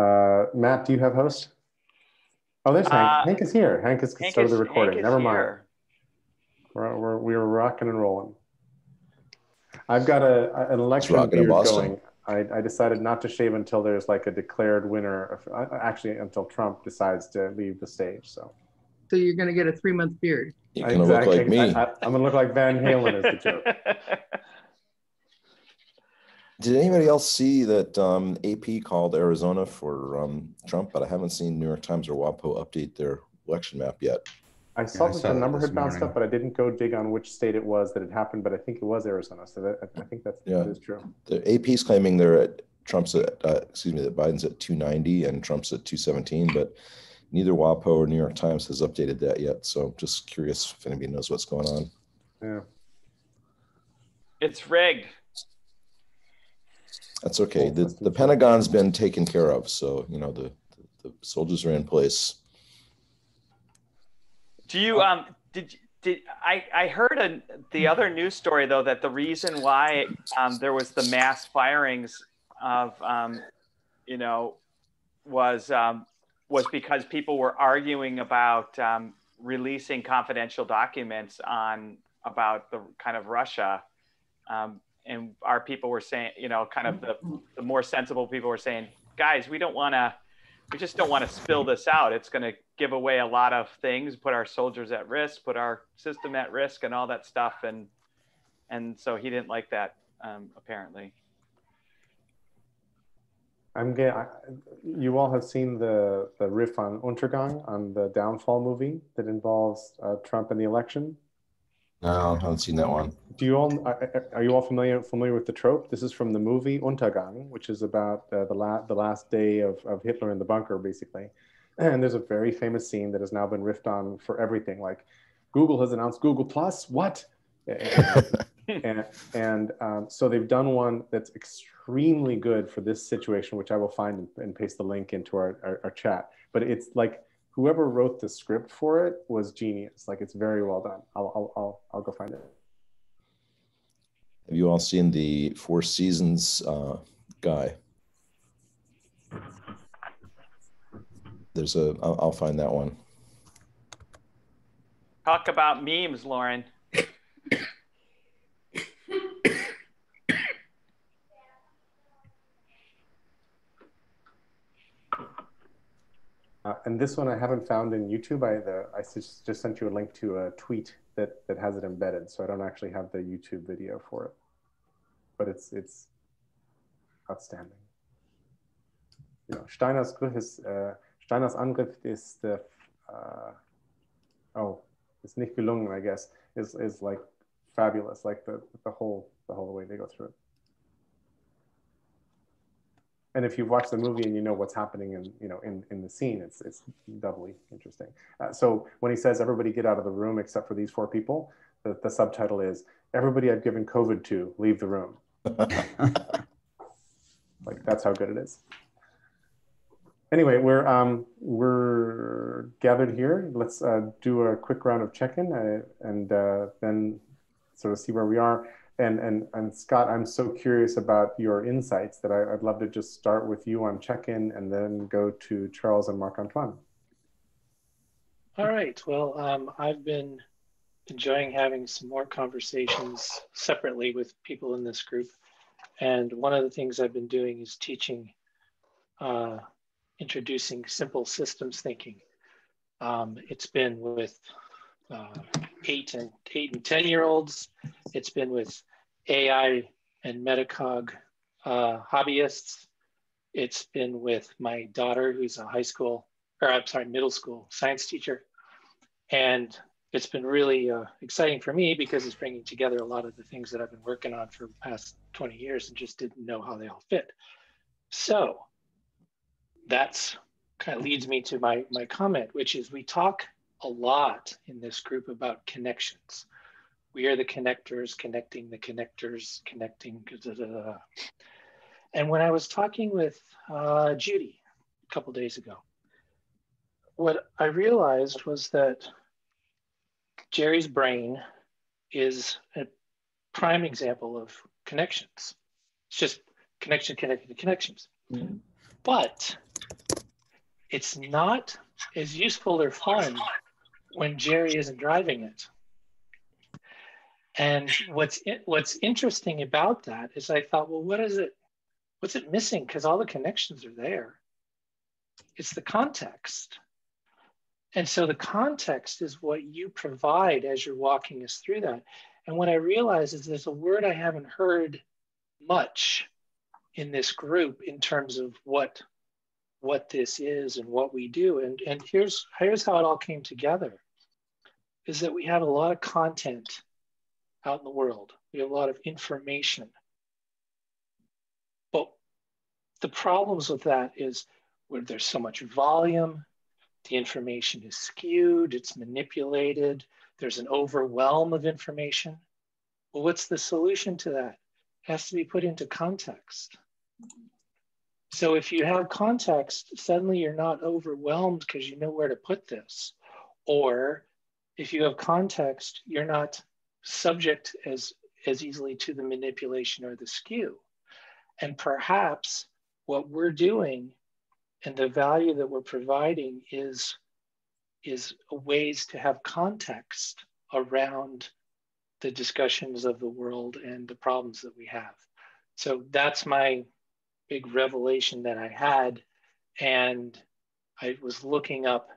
Uh, Matt, do you have host? Oh, there's Hank. Uh, Hank is here. Hank has Hank started is- the recording. Never mind. here. We're, we're, we're rocking and rolling. I've got a, an election beard going. I, I decided not to shave until there's like a declared winner. Of, uh, actually, until Trump decides to leave the stage. So So you're gonna get a three month beard. You're gonna look like me. I, am gonna look like Van Halen is the joke. Did anybody else see that um, AP called Arizona for um, Trump? But I haven't seen New York Times or WAPO update their election map yet. I saw I that saw the that number had bounced morning. up, but I didn't go dig on which state it was that it happened. But I think it was Arizona. So that, I think that's Yeah. that is true. The AP's claiming they're at Trump's at uh, excuse me that Biden's at 290 and Trump's at 217, but neither WAPO or New York Times has updated that yet. So just curious if anybody knows what's going on. Yeah. it's rigged. That's okay. The the Pentagon's been taken care of, so you know the the soldiers are in place. Do you um did did I I heard a, the other news story though that the reason why um, there was the mass firings of um, you know was um, was because people were arguing about um, releasing confidential documents on about the kind of Russia. Um, and our people were saying, you know, kind of the, the more sensible people were saying, guys, we don't want to, we just don't want to spill this out. It's going to give away a lot of things, put our soldiers at risk, put our system at risk, and all that stuff. And and so he didn't like that, um, apparently. I'm getting. You all have seen the the riff on Untergang on the Downfall movie that involves uh, Trump and the election. No, I haven't seen that one. Do you all are are you all familiar familiar with the trope? This is from the movie Untergang, which is about uh, the la- the last day of, of Hitler in the bunker, basically. And there's a very famous scene that has now been riffed on for everything. Like, Google has announced Google Plus. What? and and um, so they've done one that's extremely good for this situation, which I will find and, and paste the link into our, our, our chat. But it's like whoever wrote the script for it was genius. Like it's very well done. I'll I'll I'll, I'll go find it. Have you all seen the Four Seasons uh, guy? There's a. I'll, I'll find that one. Talk about memes, Lauren. Uh, and this one I haven't found in YouTube. I I just, just sent you a link to a tweet that that has it embedded, so I don't actually have the YouTube video for it. But it's it's outstanding. You know, Steiners äh, Steiners Angriff ist äh, uh, oh, it's nicht gelungen, I guess, is is like fabulous. Like the the whole the whole way they go through it. And if you've watched the movie and you know what's happening in you know in, in the scene, it's it's doubly interesting. Uh, so when he says everybody get out of the room except for these four people, the, the subtitle is everybody I've given COVID to leave the room. Like that's how good it is. Anyway, we're um, we're gathered here. Let's uh, do a quick round of check-in uh, and uh, then sort of see where we are. And and and Scott, I'm so curious about your insights that I, I'd love to just start with you on check-in and then go to Charles and Marc Antoine. All right. Well, um, I've been enjoying having some more conversations separately with people in this group. And one of the things I've been doing is teaching, uh, introducing simple systems thinking. Um, it's been with uh, eight and eight and 10 year olds. It's been with AI and Metacog uh, hobbyists. It's been with my daughter, who's a high school, or I'm sorry, middle school science teacher. And it's been really uh, exciting for me because it's bringing together a lot of the things that I've been working on for the past 20 years and just didn't know how they all fit. So that's kind of leads me to my, my comment, which is we talk a lot in this group about connections. We are the connectors, connecting the connectors, connecting. Da, da, da. And when I was talking with uh, Judy a couple days ago, what I realized was that Jerry's brain is a prime example of connections. It's just connection, connection, connections. But it's not as useful or fun when Jerry isn't driving it. And what's what's interesting about that is I thought, well, what is it? What's it missing? Because all the connections are there. It's the context. And so the context is what you provide as you're walking us through that. And what I realize is there's a word I haven't heard much in this group in terms of what what this is and what we do. And, and here's here's how it all came together is that we have a lot of content out in the world. We have a lot of information. But the problems with that is where there's so much volume, the information is skewed, it's manipulated, there's an overwhelm of information. Well, what's the solution to that? It has to be put into context. So if you have context, suddenly you're not overwhelmed because you know where to put this. Or if you have context, you're not subject as, as easily to the manipulation or the skew. And perhaps what we're doing and the value that we're providing is, is ways to have context around the discussions of the world and the problems that we have. So that's my big revelation that I had. And I was looking up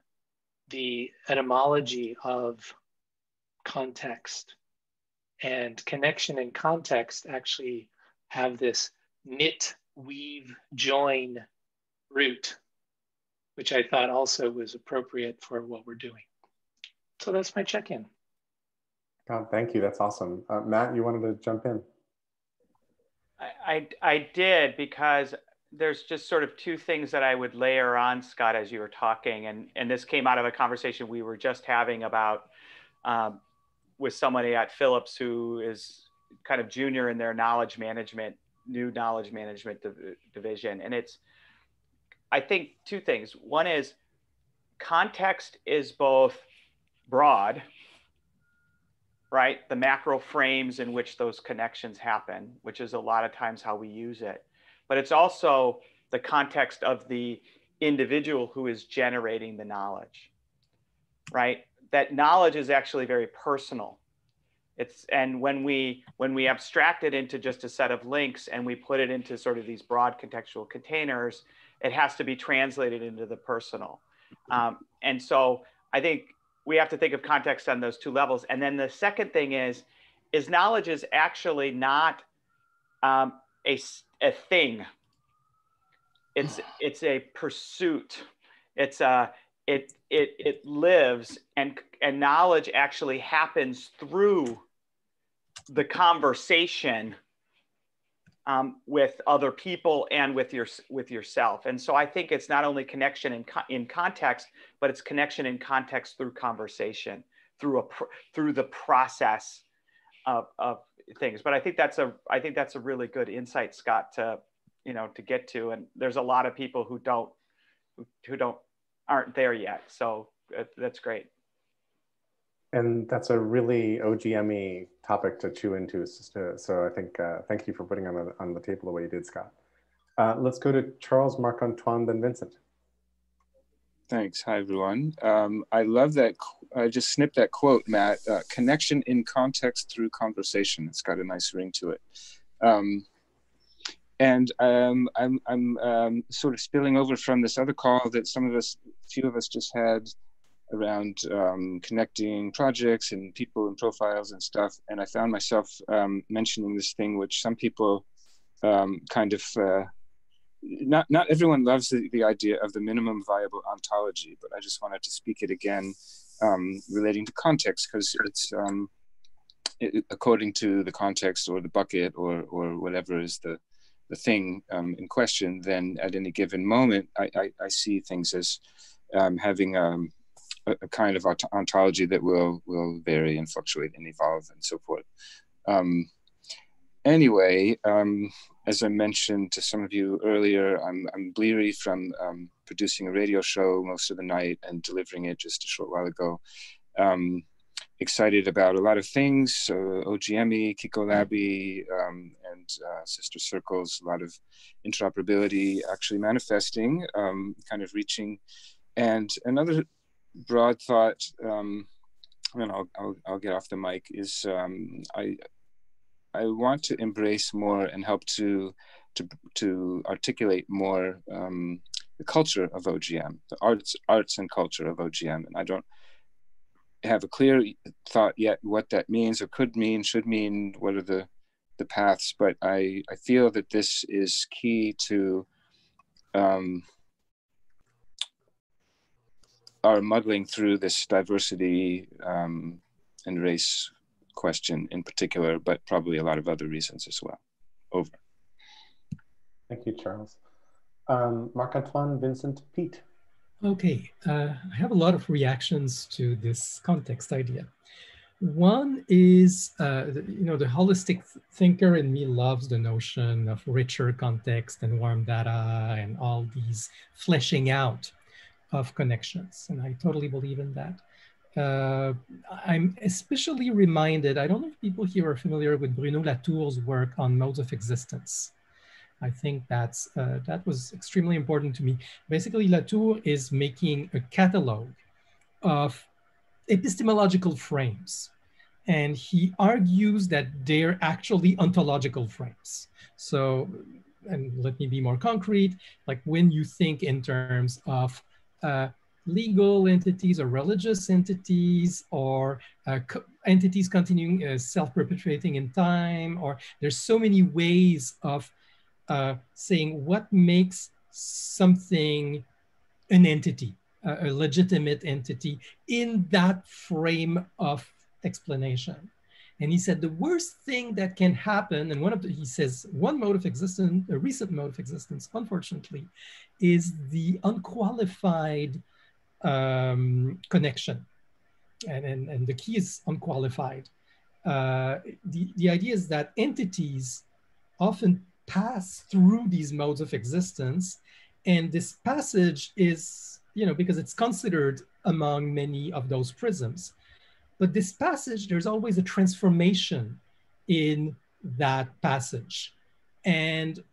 the etymology of context and connection and context actually have this knit, weave, join root, which I thought also was appropriate for what we're doing. So that's my check-in. God, thank you. That's awesome. Uh, Matt, you wanted to jump in? I, I, I did because there's just sort of two things that I would layer on, Scott, as you were talking. And, and this came out of a conversation we were just having about um, with somebody at Phillips who is kind of junior in their knowledge management, new knowledge management div- division. And it's, I think, two things. One is context is both broad, right? The macro frames in which those connections happen, which is a lot of times how we use it. But it's also the context of the individual who is generating the knowledge, right? That knowledge is actually very personal. It's and when we when we abstract it into just a set of links and we put it into sort of these broad contextual containers, it has to be translated into the personal. Um, and so I think we have to think of context on those two levels. And then the second thing is, is knowledge is actually not um, a, a thing. It's it's a pursuit. It's a it it it lives and and knowledge actually happens through the conversation um, with other people and with your with yourself. And so I think it's not only connection in co- in context, but it's connection in context through conversation, through a pr- through the process of, of things. But I think that's a I think that's a really good insight, Scott, to you know to get to. And there's a lot of people who don't who, who don't aren't there yet. So uh, that's great and that's a really OGME topic to chew into. So I think uh, thank you for putting on the, on the table the way you did, Scott. Uh, let's go to Charles Marc Antoine, then Vincent. Thanks. Hi, everyone. Um, I love that. I just snipped that quote, Matt. Uh, connection in context through conversation. It's got a nice ring to it. Um, and um, I'm, I'm um, sort of spilling over from this other call that some of us, few of us just had around um, connecting projects and people and profiles and stuff. And I found myself um, mentioning this thing, which some people um, kind of uh, not not everyone loves the, the idea of the minimum viable ontology, but I just wanted to speak it again, um, relating to context because it's it, according to the context or the bucket or or whatever is the the thing um, in question. Then at any given moment, I, I, I see things as having um, a, a kind of ontology that will will vary and fluctuate and evolve and so forth. Um, anyway, um, as I mentioned to some of you earlier, I'm, I'm bleary from um, producing a radio show most of the night and delivering it just a short while ago. Um, excited about a lot of things, uh, OGME, Kikolabi, um, and uh, Sister Circles, a lot of interoperability actually manifesting, um, kind of reaching. And another broad thought, um, and I'll, I'll, I'll, get off the mic, is um, I, I want to embrace more and help to, to, to articulate more um, the culture of OGM, the arts, arts and culture of OGM. And I don't, have a clear thought yet what that means or could mean, should mean, what are the the paths. But I I feel that this is key to um, our muddling through this diversity um, and race question in particular, but probably a lot of other reasons as well. Over. Thank you, Charles. Um, Marc Antoine, Vincent, Pete. Okay, uh, I have a lot of reactions to this context idea. One is, uh, you know, the holistic thinker in me loves the notion of richer context and warm data and all these fleshing out of connections. And I totally believe in that. Uh, I'm especially reminded, I don't know if people here are familiar with Bruno Latour's work on modes of existence. I think that's uh, that was extremely important to me. Basically, Latour is making a catalog of epistemological frames, and he argues that they're actually ontological frames. So, and let me be more concrete. Like when you think in terms of uh, legal entities or religious entities or uh, co entities continuing uh, self-perpetuating in time, or there's so many ways of uh, saying what makes something an entity, a, a legitimate entity in that frame of explanation. And he said the worst thing that can happen, and one of the, he says one mode of existence, a recent mode of existence, unfortunately, is the unqualified um, connection. And, and, and the key is unqualified. Uh, the, the idea is that entities often pass through these modes of existence. And this passage is, you know, because it's considered among many of those prisms. But this passage, there's always a transformation in that passage. And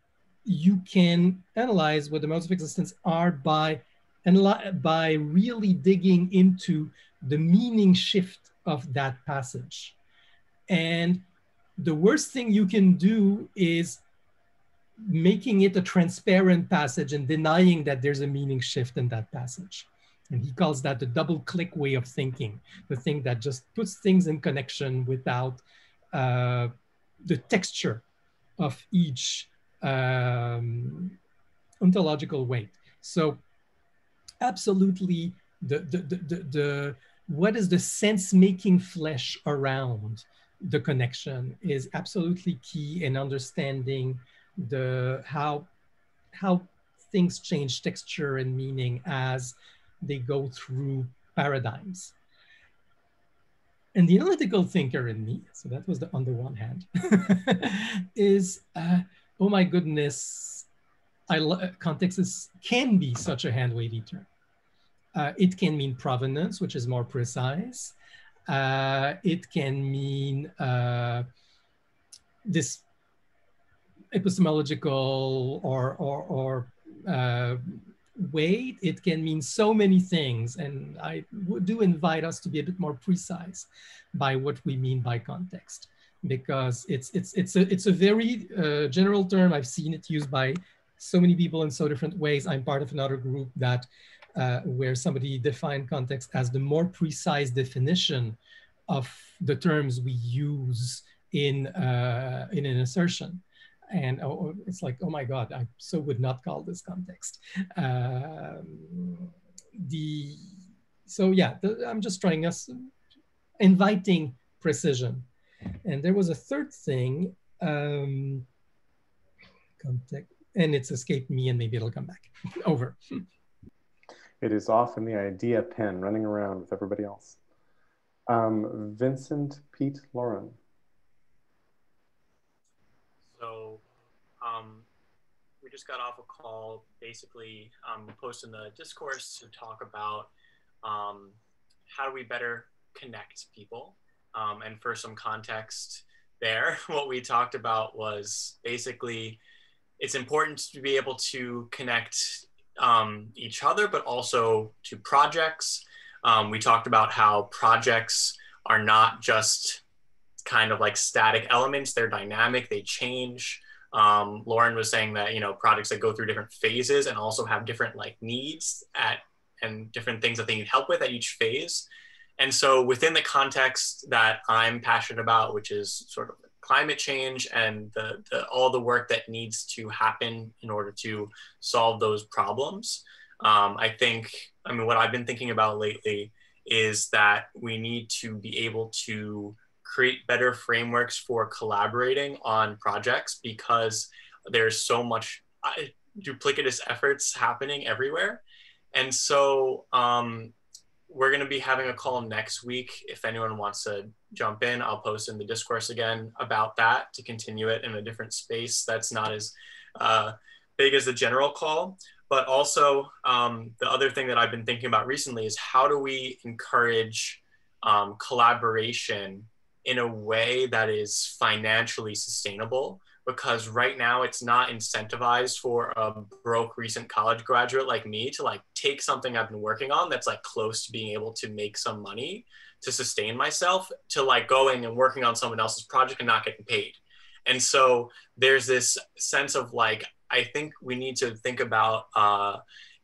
you can analyze what the modes of existence are by, and by really digging into the meaning shift of that passage. And the worst thing you can do is making it a transparent passage and denying that there's a meaning shift in that passage. And he calls that the double click way of thinking, the thing that just puts things in connection without uh, the texture of each um, ontological weight. So absolutely the, the, the, the, the what is the sense making flesh around the connection is absolutely key in understanding the how how things change texture and meaning as they go through paradigms. And the analytical thinker in me, so that was the on the one hand, is uh, oh my goodness, I context is, can be such a hand wavy term. Uh, it can mean provenance, which is more precise. Uh, it can mean uh, this epistemological or, or, or uh, it can mean so many things. And I do invite us to be a bit more precise by what we mean by context, because it's, it's, it's, a, it's a very uh, general term. I've seen it used by so many people in so different ways. I'm part of another group that uh, where somebody defined context as the more precise definition of the terms we use in, uh, in an assertion and oh, oh, it's like, oh my God, I so would not call this context. Um, the so yeah, the, I'm just trying us inviting precision. And there was a third thing, um, context, and it's escaped me, and maybe it'll come back. Over. It is often the idea pen, running around with everybody else. Um, Vincent, Pete, Lauren. Um, we just got off a call, basically um, posting the discourse to talk about um, how do we better connect people. Um, and for some context there, what we talked about was basically it's important to be able to connect um, each other, but also to projects. Um, we talked about how projects are not just kind of like static elements, they're dynamic, they change. Um, Lauren was saying that, you know, projects that go through different phases and also have different like needs at and different things that they need help with at each phase. And so within the context that I'm passionate about, which is sort of climate change and the, the, all the work that needs to happen in order to solve those problems. Um, I think, I mean, what I've been thinking about lately is that we need to be able to create better frameworks for collaborating on projects because there's so much uh, duplicitous efforts happening everywhere. And so um, we're going to be having a call next week. If anyone wants to jump in, I'll post in the discourse again about that to continue it in a different space that's not as uh, big as the general call. But also, um, the other thing that I've been thinking about recently is how do we encourage um, collaboration in a way that is financially sustainable? because right now it's not incentivized for a broke recent college graduate like me to like take something I've been working on that's like close to being able to make some money to sustain myself to like going and working on someone else's project and not getting paid. And so there's this sense of like, I think we need to think about uh,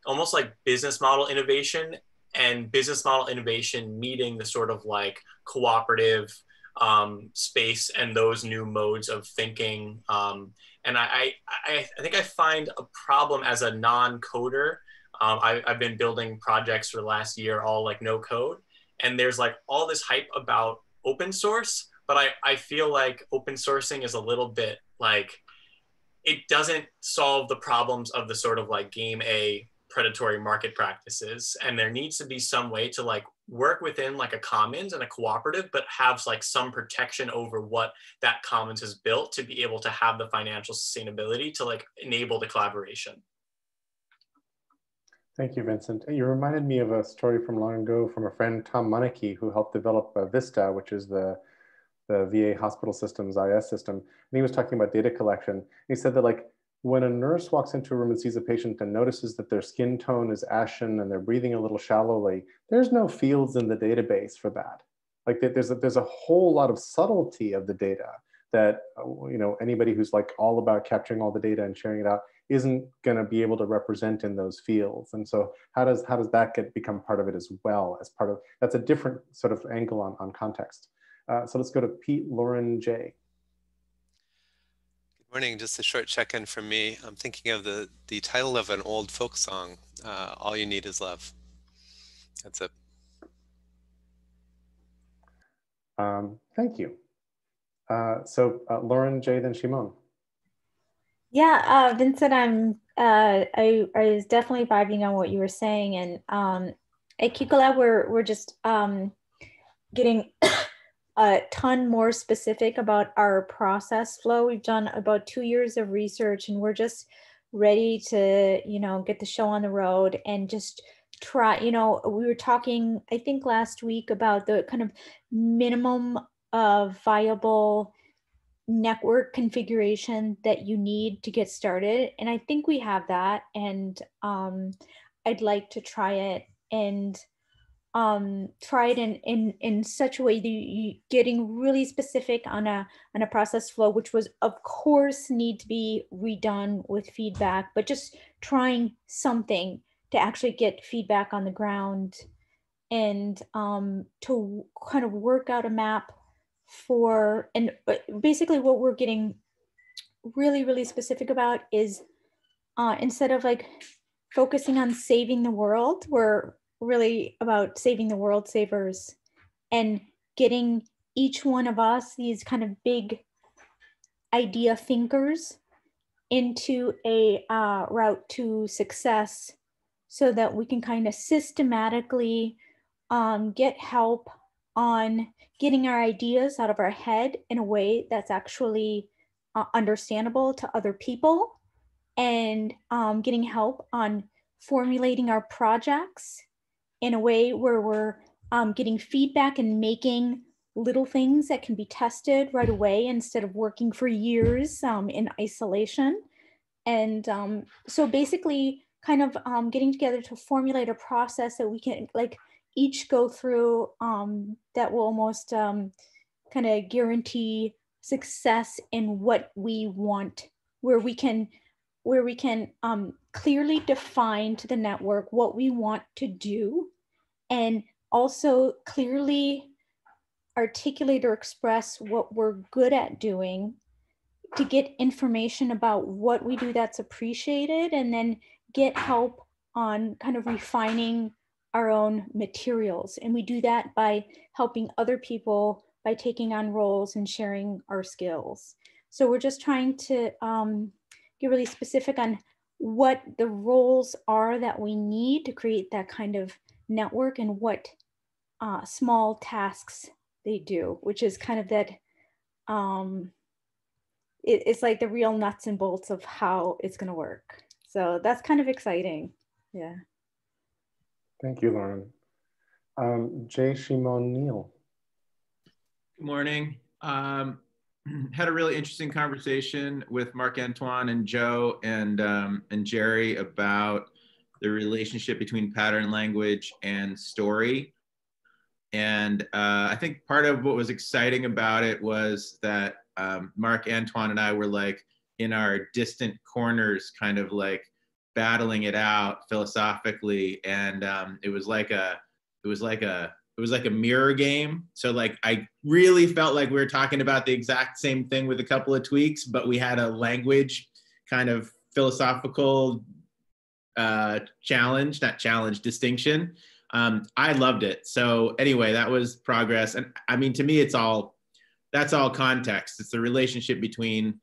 almost like business model innovation and business model innovation meeting the sort of like cooperative um, space and those new modes of thinking. Um, and I, I, I think I find a problem as a non-coder. Um, I've been building projects for the last year, all like no code. And there's like all this hype about open source, but I, I feel like open sourcing is a little bit like, it doesn't solve the problems of the sort of like game A predatory market practices. And there needs to be some way to like work within like a commons and a cooperative but have like some protection over what that commons has built to be able to have the financial sustainability to like enable the collaboration. Thank you vincent. You reminded me of a story from long ago from a friend tom Munnecke, who helped develop uh, vista which is the the va hospital systems is system. And he was talking about data collection. He said that like when a nurse walks into a room and sees a patient and notices that their skin tone is ashen and they're breathing a little shallowly, there's no fields in the database for that. Like there's a, there's a whole lot of subtlety of the data that uh, you know anybody who's like all about capturing all the data and sharing it out isn't going to be able to represent in those fields. And so how does how does that get become part of it as well as part of that's a different sort of angle on, on context. Uh, so let's go to Pete Lauren J morning. Just a short check-in from me. I'm thinking of the the title of an old folk song. Uh, All you need is love. That's it. Um, thank you. Uh, so uh, Lauren, Jay, then Shimon. Yeah, uh, Vincent, I'm. Uh, I, I was definitely vibing on what you were saying, and um, at Kikola, we're we're just um, getting a ton more specific about our process flow. We've done about two years of research and we're just ready to, you know, get the show on the road and just try, you know, we were talking, I think last week about the kind of minimum of viable network configuration that you need to get started. And I think we have that. And um, I'd like to try it and um, it in, in, in such a way that you getting really specific on a, on a process flow, which was of course need to be redone with feedback, but just trying something to actually get feedback on the ground and um, to kind of work out a map for, and basically what we're getting really, really specific about is uh, instead of like focusing on saving the world, we're really about saving the world savers and getting each one of us, these kind of big idea thinkers, into a uh, route to success so that we can kind of systematically um, get help on getting our ideas out of our head in a way that's actually uh, understandable to other people and um, getting help on formulating our projects in a way where we're um, getting feedback and making little things that can be tested right away instead of working for years um, in isolation. And um, so basically kind of um, getting together to formulate a process that we can like each go through um, that will almost um, kind of guarantee success in what we want, where we can where we can um, clearly define to the network what we want to do and also clearly articulate or express what we're good at doing to get information about what we do that's appreciated and then get help on kind of refining our own materials. And we do that by helping other people by taking on roles and sharing our skills. So we're just trying to um, get really specific on what the roles are that we need to create that kind of network and what uh, small tasks they do, which is kind of that, um, it, it's like the real nuts and bolts of how it's going to work. So that's kind of exciting. Yeah. Thank you, Lauren. Um, Jay Shimon Neil. Good morning. Um, had a really interesting conversation with Marc Antoine and Joe and um, and Jerry about the relationship between pattern language and story. And uh, I think part of what was exciting about it was that um, Marc Antoine and I were like in our distant corners, kind of like battling it out philosophically, and um, it was like a it was like a it was like a mirror game. So like I really felt like we were talking about the exact same thing with a couple of tweaks, but we had a language kind of philosophical uh, challenge, not challenge, distinction. Um, I loved it. So anyway, that was progress. And I mean, to me, it's all that's all context. It's the relationship between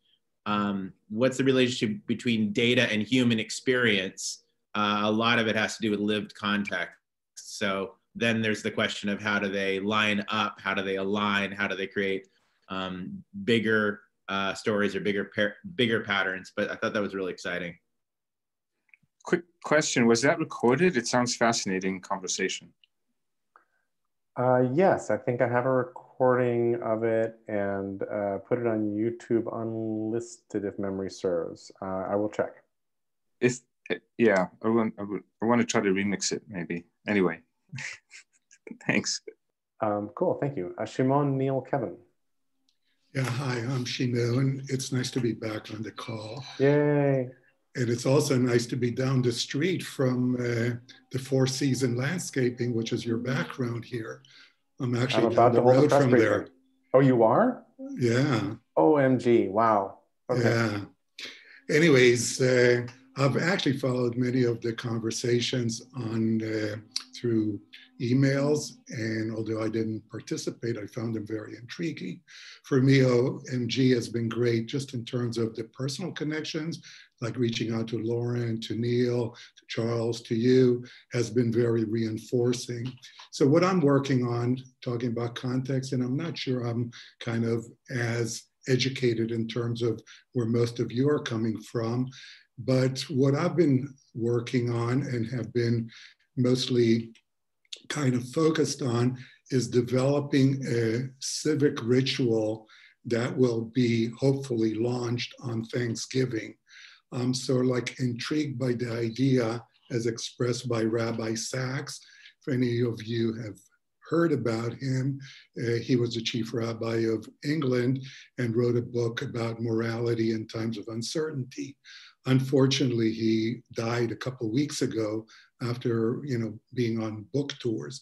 um, what's the relationship between data and human experience. Uh, a lot of it has to do with lived context. So then there's the question of how do they line up, how do they align, how do they create um, bigger uh, stories or bigger bigger patterns. But I thought that was really exciting. Quick question: Was that recorded? It sounds fascinating conversation. Uh, yes, I think I have a recording of it and uh, put it on YouTube unlisted if memory serves. Uh, I will check. If yeah, I want I, I want to try to remix it maybe. Anyway. Thanks. Um, cool, thank you. Uh, Shimon Neil, Kevin. Yeah, hi, I'm Shimon. And it's nice to be back on the call. Yay. And it's also nice to be down the street from uh, the Four Season Landscaping, which is your background here. I'm actually I'm down the road from there. Oh, you are? Yeah. OMG, wow. Okay. Yeah. Anyways, uh, I've actually followed many of the conversations on uh, through emails, and although I didn't participate, I found them very intriguing. For me, OMG has been great just in terms of the personal connections, like reaching out to Lauren, to Neil, to Charles, to you, has been very reinforcing. So what I'm working on, talking about context, and I'm not sure I'm kind of as educated in terms of where most of you are coming from, but what I've been working on and have been mostly kind of focused on is developing a civic ritual that will be hopefully launched on Thanksgiving. I'm sort of like intrigued by the idea as expressed by Rabbi Sacks. If any of you have heard about him, uh, he was the chief rabbi of England and wrote a book about morality in times of uncertainty. Unfortunately, he died a couple weeks ago after you know being on book tours.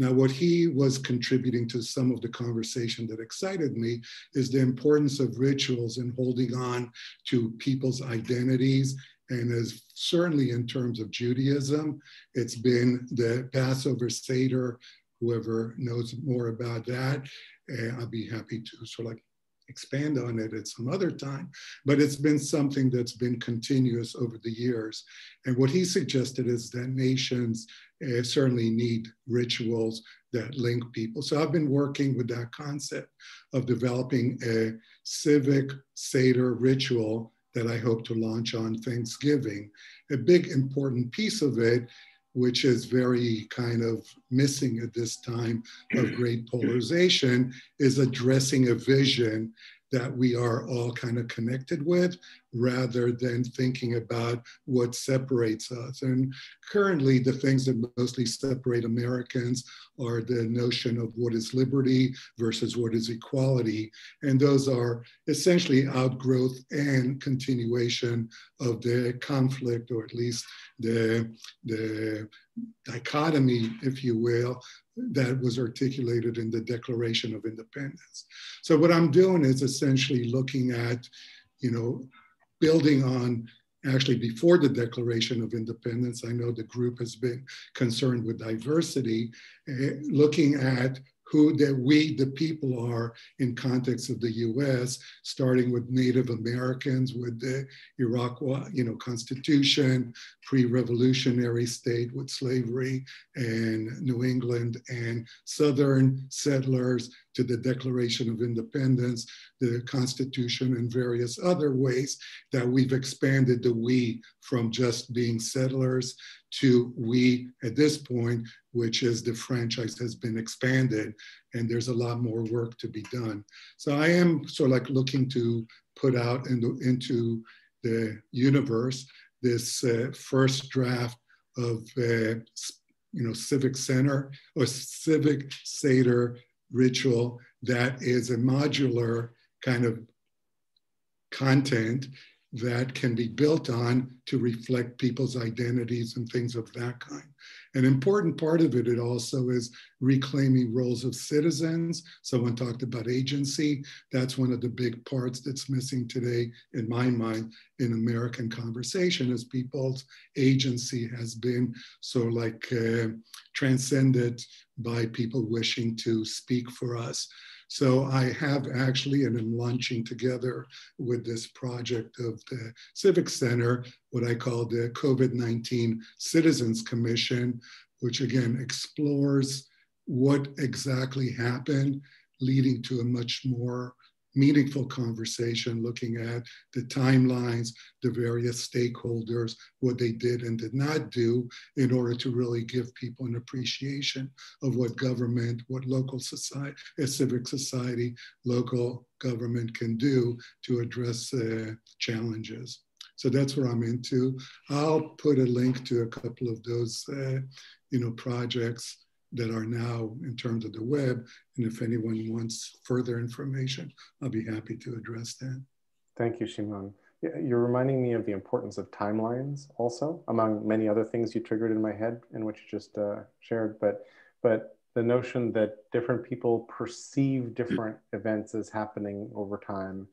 Now, what he was contributing to some of the conversation that excited me is the importance of rituals and holding on to people's identities. And as certainly in terms of Judaism, it's been the Passover Seder. Whoever knows more about that, uh, I'll be happy to sort of like expand on it at some other time, but it's been something that's been continuous over the years. And what he suggested is that nations uh, certainly need rituals that link people. So I've been working with that concept of developing a civic Seder ritual that I hope to launch on Thanksgiving. A big important piece of it which is very kind of missing at this time of great polarization, is addressing a vision that we are all kind of connected with rather than thinking about what separates us. And currently, the things that mostly separate Americans are the notion of what is liberty versus what is equality. And those are essentially outgrowth and continuation of the conflict, or at least the, the dichotomy, if you will, that was articulated in the Declaration of Independence. So what I'm doing is essentially looking at, you know, building on actually before the Declaration of Independence. I know the group has been concerned with diversity, uh, looking at who that we, the people, are in context of the U.S., starting with Native Americans, with the Iroquois, you know, Constitution, pre-revolutionary state with slavery, and New England and Southern settlers to the Declaration of Independence, the Constitution, and various other ways that we've expanded the we from just being settlers to we at this point, which is the franchise has been expanded and there's a lot more work to be done. So I am sort of like looking to put out into, into the universe this uh, first draft of uh, you know civic center or civic seder ritual that is a modular kind of content that can be built on to reflect people's identities and things of that kind. An important part of it, it also is reclaiming roles of citizens. Someone talked about agency. That's one of the big parts that's missing today, in my mind, in American conversation, as people's agency has been so like uh, transcended by people wishing to speak for us. So I have actually, and I'm launching together with this project of the Civic Center, what I call the COVID-19 Citizens Commission, which again explores what exactly happened, leading to a much more meaningful conversation looking at the timelines, the various stakeholders, what they did and did not do in order to really give people an appreciation of what government, what local society, a civic society, local government can do to address uh, challenges. So that's what I'm into. I'll put a link to a couple of those, uh, you know, projects that are now in terms of the web. And if anyone wants further information, I'll be happy to address that. Thank you, Shimon. You're reminding me of the importance of timelines also, among many other things you triggered in my head and which you just uh, shared. But, but the notion that different people perceive different events as happening over time.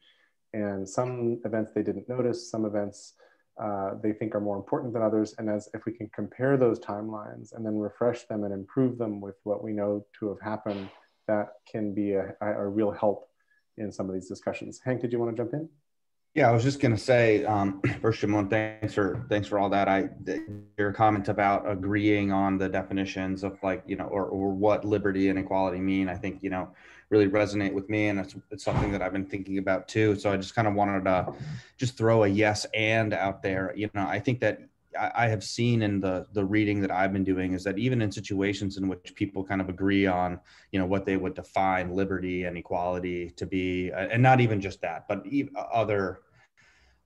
And some events they didn't notice, some events uh, they think are more important than others. And as if we can compare those timelines and then refresh them and improve them with what we know to have happened, that can be a, a real help in some of these discussions. Hank, did you want to jump in? Yeah, I was just going to say, um, first, Shimon, thanks for thanks for all that. I your comment about agreeing on the definitions of like you know or or what liberty and equality mean. I think you know really resonate with me and it's, it's something that i've been thinking about too so i just kind of wanted to just throw a yes and out there you know i think that I have seen in the the reading that I've been doing is that even in situations in which people kind of agree on, you know, what they would define liberty and equality to be, and not even just that, but other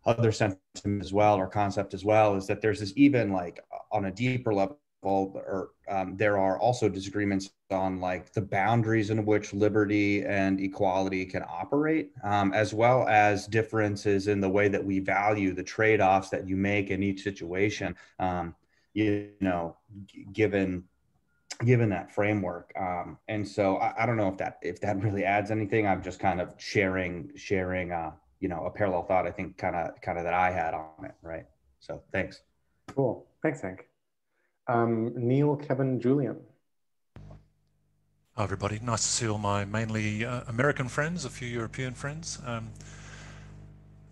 other sentiment as well or concept as well, is that there's this even like on a deeper level or um, there are also disagreements on like the boundaries in which liberty and equality can operate, um, as well as differences in the way that we value the trade-offs that you make in each situation. Um, you know, given given that framework, um, and so I, I, don't know if that if that really adds anything. I'm just kind of sharing sharing uh, you know a parallel thought. I think kind of kind of that I had on it, right? So thanks. Cool. Thanks, Hank. Um, Neil, Kevin, Julian. Hi, everybody. Nice to see all my mainly uh, American friends, a few European friends. Um,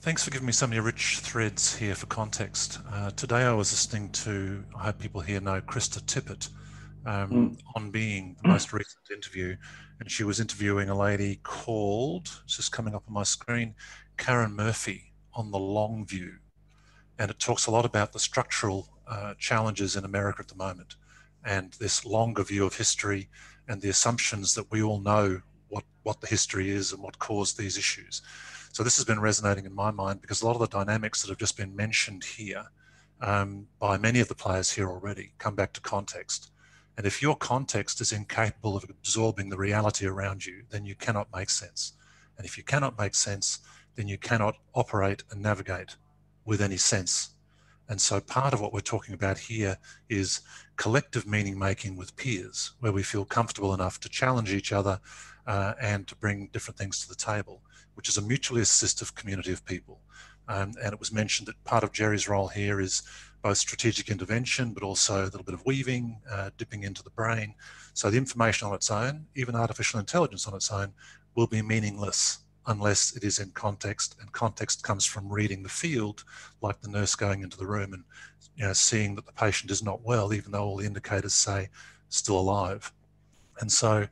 thanks for giving me so many rich threads here for context. Uh, today I was listening to, I hope people here know Krista Tippett um, mm. on Being, the most recent interview. And she was interviewing a lady called, it's just coming up on my screen, Karen Murphy on The Long View. And it talks a lot about the structural uh, challenges in America at the moment. And this longer view of history and the assumptions that we all know what, what the history is and what caused these issues. So this has been resonating in my mind because a lot of the dynamics that have just been mentioned here um, by many of the players here already come back to context. And if your context is incapable of absorbing the reality around you, then you cannot make sense. And if you cannot make sense, then you cannot operate and navigate with any sense. And so part of what we're talking about here is collective meaning making with peers, where we feel comfortable enough to challenge each other uh, and to bring different things to the table, which is a mutually assistive community of people. Um, and it was mentioned that part of Jerry's role here is both strategic intervention, but also a little bit of weaving, uh, dipping into the brain. So the information on its own, even artificial intelligence on its own, will be meaningless unless it is in context and context comes from reading the field like the nurse going into the room and you know seeing that the patient is not well even though all the indicators say still alive. And so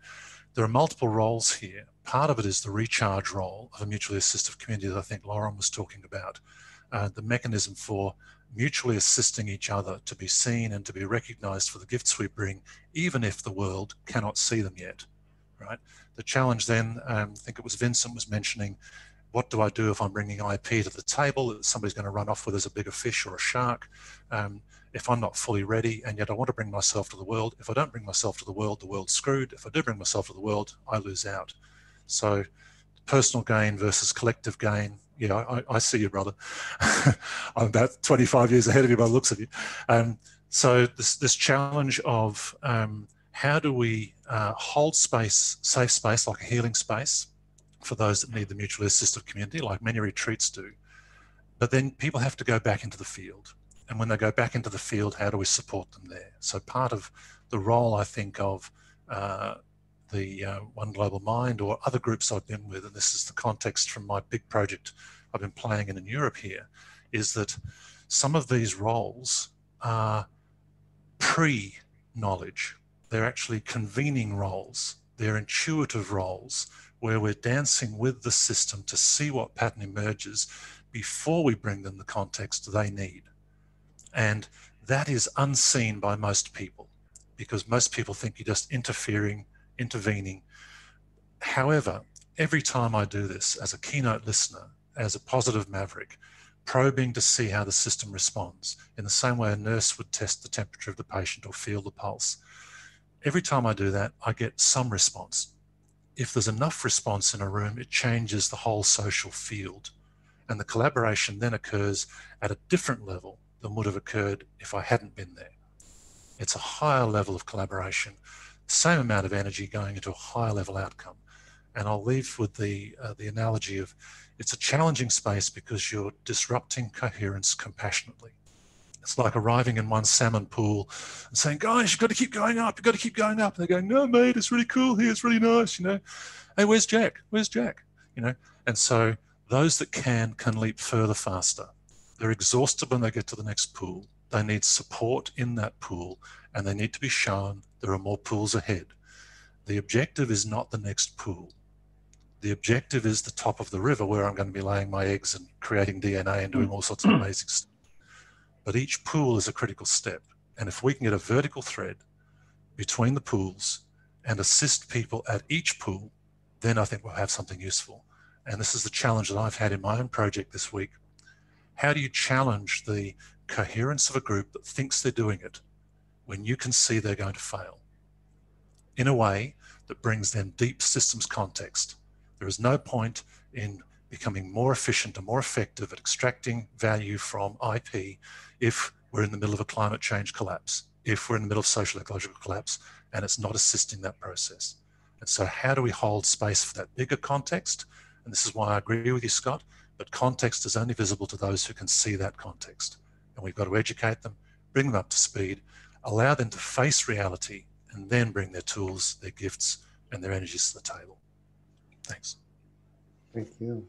there are multiple roles here. Part of it is the recharge role of a mutually assistive community that i think lauren was talking about. Uh, the mechanism for mutually assisting each other to be seen and to be recognized for the gifts we bring even if the world cannot see them yet right the challenge then, um, I think it was Vincent was mentioning, what do I do if I'm bringing IP to the table that somebody's going to run off with as a bigger fish or a shark? Um, if I'm not fully ready and yet I want to bring myself to the world, if I don't bring myself to the world, the world's screwed. If I do bring myself to the world, I lose out. So personal gain versus collective gain. Yeah, I, I see you, brother. I'm about 25 years ahead of you by the looks of you. Um, so this, this challenge of um, how do we uh, hold space, safe space, like a healing space for those that need the mutually assistive community, like many retreats do. But then people have to go back into the field. And when they go back into the field, how do we support them there? So part of the role, I think, of uh, the uh, Open Global Mind or other groups I've been with, and this is the context from my big project I've been playing in in Europe here, is that some of these roles are pre-knowledge they're actually convening roles, they're intuitive roles where we're dancing with the system to see what pattern emerges before we bring them the context they need. And that is unseen by most people because most people think you're just interfering, intervening. However, every time I do this as a keynote listener, as a positive maverick, probing to see how the system responds in the same way a nurse would test the temperature of the patient or feel the pulse every time I do that, I get some response. If there's enough response in a room, it changes the whole social field. And the collaboration then occurs at a different level than would have occurred if I hadn't been there. It's a higher level of collaboration, same amount of energy going into a higher level outcome. And I'll leave with the, uh, the analogy of it's a challenging space because you're disrupting coherence compassionately. It's like arriving in one salmon pool and saying, guys, you've got to keep going up. You've got to keep going up. And they're going, no, mate, it's really cool here. It's really nice. You know, hey, where's Jack? Where's Jack? You know, and so those that can, can leap further faster. They're exhausted when they get to the next pool. They need support in that pool and they need to be shown there are more pools ahead. The objective is not the next pool. The objective is the top of the river where I'm going to be laying my eggs and creating DNA and doing all sorts of mm. amazing stuff. But each pool is a critical step. And if we can get a vertical thread between the pools and assist people at each pool, then I think we'll have something useful. And this is the challenge that I've had in my own project this week. How do you challenge the coherence of a group that thinks they're doing it when you can see they're going to fail in a way that brings them deep systems context? There is no point in becoming more efficient and more effective at extracting value from IP if we're in the middle of a climate change collapse, if we're in the middle of social ecological collapse, and it's not assisting that process. And so, how do we hold space for that bigger context? And this is why I agree with you, Scott, but context is only visible to those who can see that context. And we've got to educate them, bring them up to speed, allow them to face reality, and then bring their tools, their gifts, and their energies to the table. Thanks. Thank you.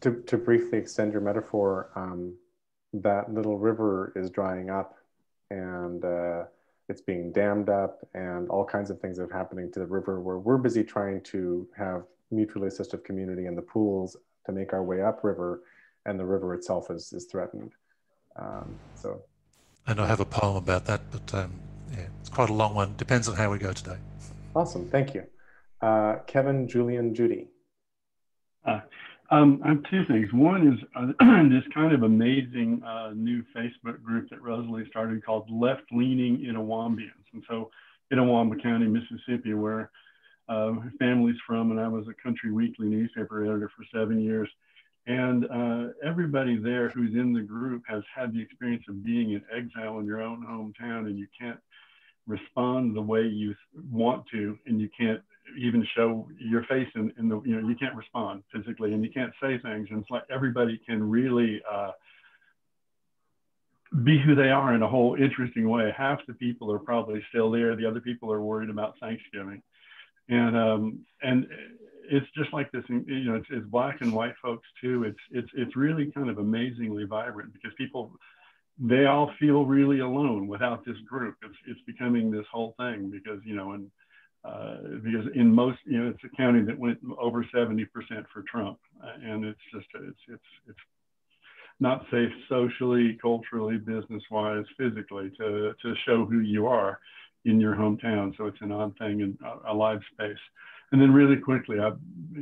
To, to briefly extend your metaphor, um, that little river is drying up and uh, it's being dammed up and all kinds of things are happening to the river where we're busy trying to have mutually assistive community in the pools to make our way upriver and the river itself is, is threatened. Um, so and I have a poem about that, but um, yeah, it's quite a long one. Depends on how we go today. Awesome, thank you. Uh, Kevin, Julian, Judy. Uh, um, I have two things. One is uh, this kind of amazing uh, new Facebook group that Rosalie started called Left Leaning Itawambians. And so, Itawamba County, Mississippi, where uh, family's from, and I was a country weekly newspaper editor for seven years. And uh, everybody there who's in the group has had the experience of being in exile in your own hometown, and you can't respond the way you want to, and you can't even show your face in, in the, you know, you can't respond physically, and you can't say things. And it's like everybody can really uh, be who they are in a whole interesting way. Half the people are probably still there. The other people are worried about Thanksgiving, and um, and it's just like this, you know, it's, it's black and white folks too. It's, it's, it's really kind of amazingly vibrant because people, they all feel really alone without this group. It's, it's becoming this whole thing because, you know, and uh, because in most, you know, it's a county that went over 70% for Trump. Uh, and it's just, it's, it's, it's not safe socially, culturally, business wise, physically to, to show who you are in your hometown. So it's an odd thing in a, a live space. And then really quickly, I've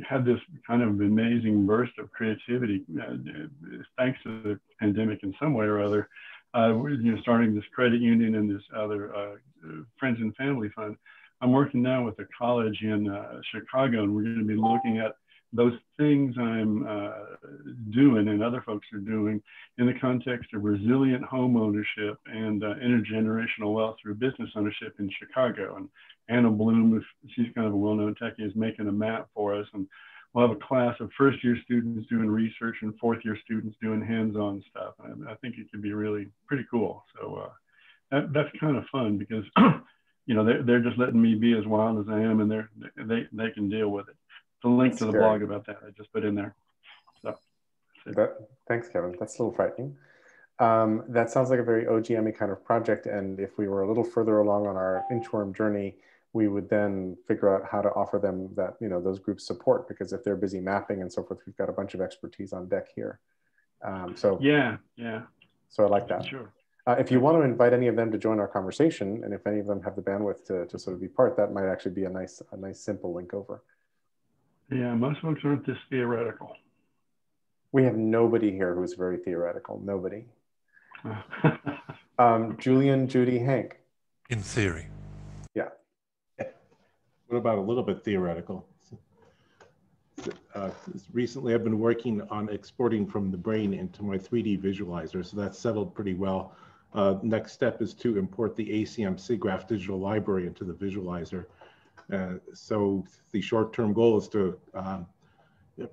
had this kind of amazing burst of creativity, uh, thanks to the pandemic in some way or other. Uh, you know, starting this credit union and this other uh, friends and family fund. I'm working now with a college in uh, Chicago, and we're going to be looking at those things I'm uh, doing and other folks are doing in the context of resilient home ownership and uh, intergenerational wealth through business ownership in Chicago. And Anna Bloom, she's kind of a well-known techie, is making a map for us. And we'll have a class of first-year students doing research and fourth-year students doing hands-on stuff. And I think it could be really pretty cool. So uh, that, that's kind of fun because, you know, they're, they're just letting me be as wild as I am and they're, they, they can deal with it the link That's to the scary. blog about that I just put in there. So, that, thanks, Kevin. That's a little frightening. Um, that sounds like a very OGME kind of project. And if we were a little further along on our inchworm journey, we would then figure out how to offer them that, you know, those groups support because if they're busy mapping and so forth, we've got a bunch of expertise on deck here. Um, so yeah, yeah. So I like that. Sure. Uh, if you want to invite any of them to join our conversation, and if any of them have the bandwidth to, to sort of be part, that might actually be a nice, a nice simple link over. Yeah, most folks aren't this theoretical. We have nobody here who's very theoretical. Nobody. um, Julian, Judy, Hank. In theory. What about a little bit theoretical? Uh, recently, I've been working on exporting from the brain into my 3D visualizer, so that's settled pretty well. Uh, next step is to import the ACM SIGGRAPH digital library into the visualizer. Uh, so the short-term goal is to um,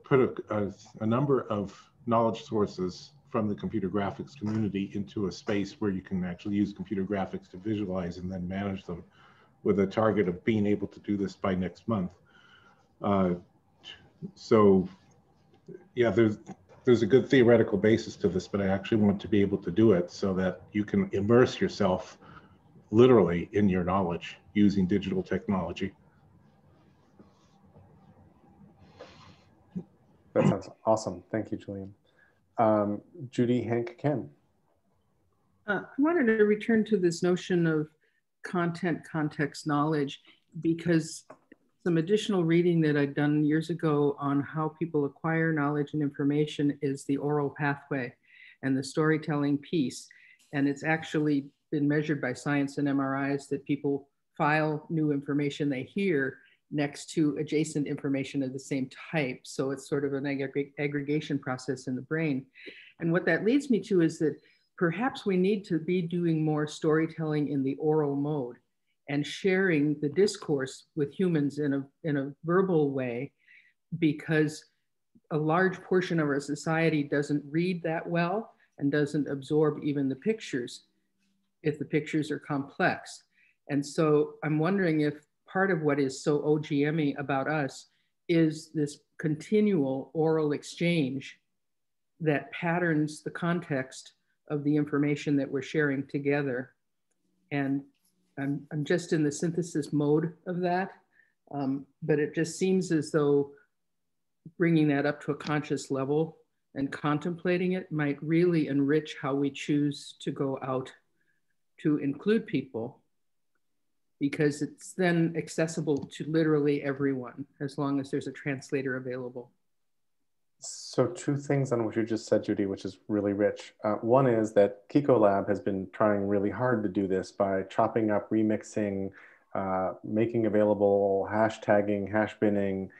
put a, a, a, number of knowledge sources from the computer graphics community into a space where you can actually use computer graphics to visualize and then manage them with a target of being able to do this by next month. Uh, so yeah, there's, there's a good theoretical basis to this, but I actually want to be able to do it so that you can immerse yourself literally in your knowledge using digital technology. That sounds awesome. Thank you, Julian. Um, Judy, Hank, Ken. Uh, I wanted to return to this notion of content, context, knowledge, because some additional reading that I'd done years ago on how people acquire knowledge and information is the oral pathway and the storytelling piece. And it's actually been measured by science and MRIs that people file new information they hear next to adjacent information of the same type. So it's sort of an ag aggregation process in the brain. And what that leads me to is that perhaps we need to be doing more storytelling in the oral mode and sharing the discourse with humans in a, in a verbal way because a large portion of our society doesn't read that well and doesn't absorb even the pictures if the pictures are complex. And so I'm wondering if part of what is so OGME about us is this continual oral exchange that patterns the context of the information that we're sharing together. And I'm, I'm just in the synthesis mode of that. Um, but it just seems as though bringing that up to a conscious level and contemplating it might really enrich how we choose to go out to include people because it's then accessible to literally everyone as long as there's a translator available. So two things on what you just said, Judy, which is really rich. Uh, one is that Kiko Lab has been trying really hard to do this by chopping up, remixing, uh, making available, hashtagging, hash binning,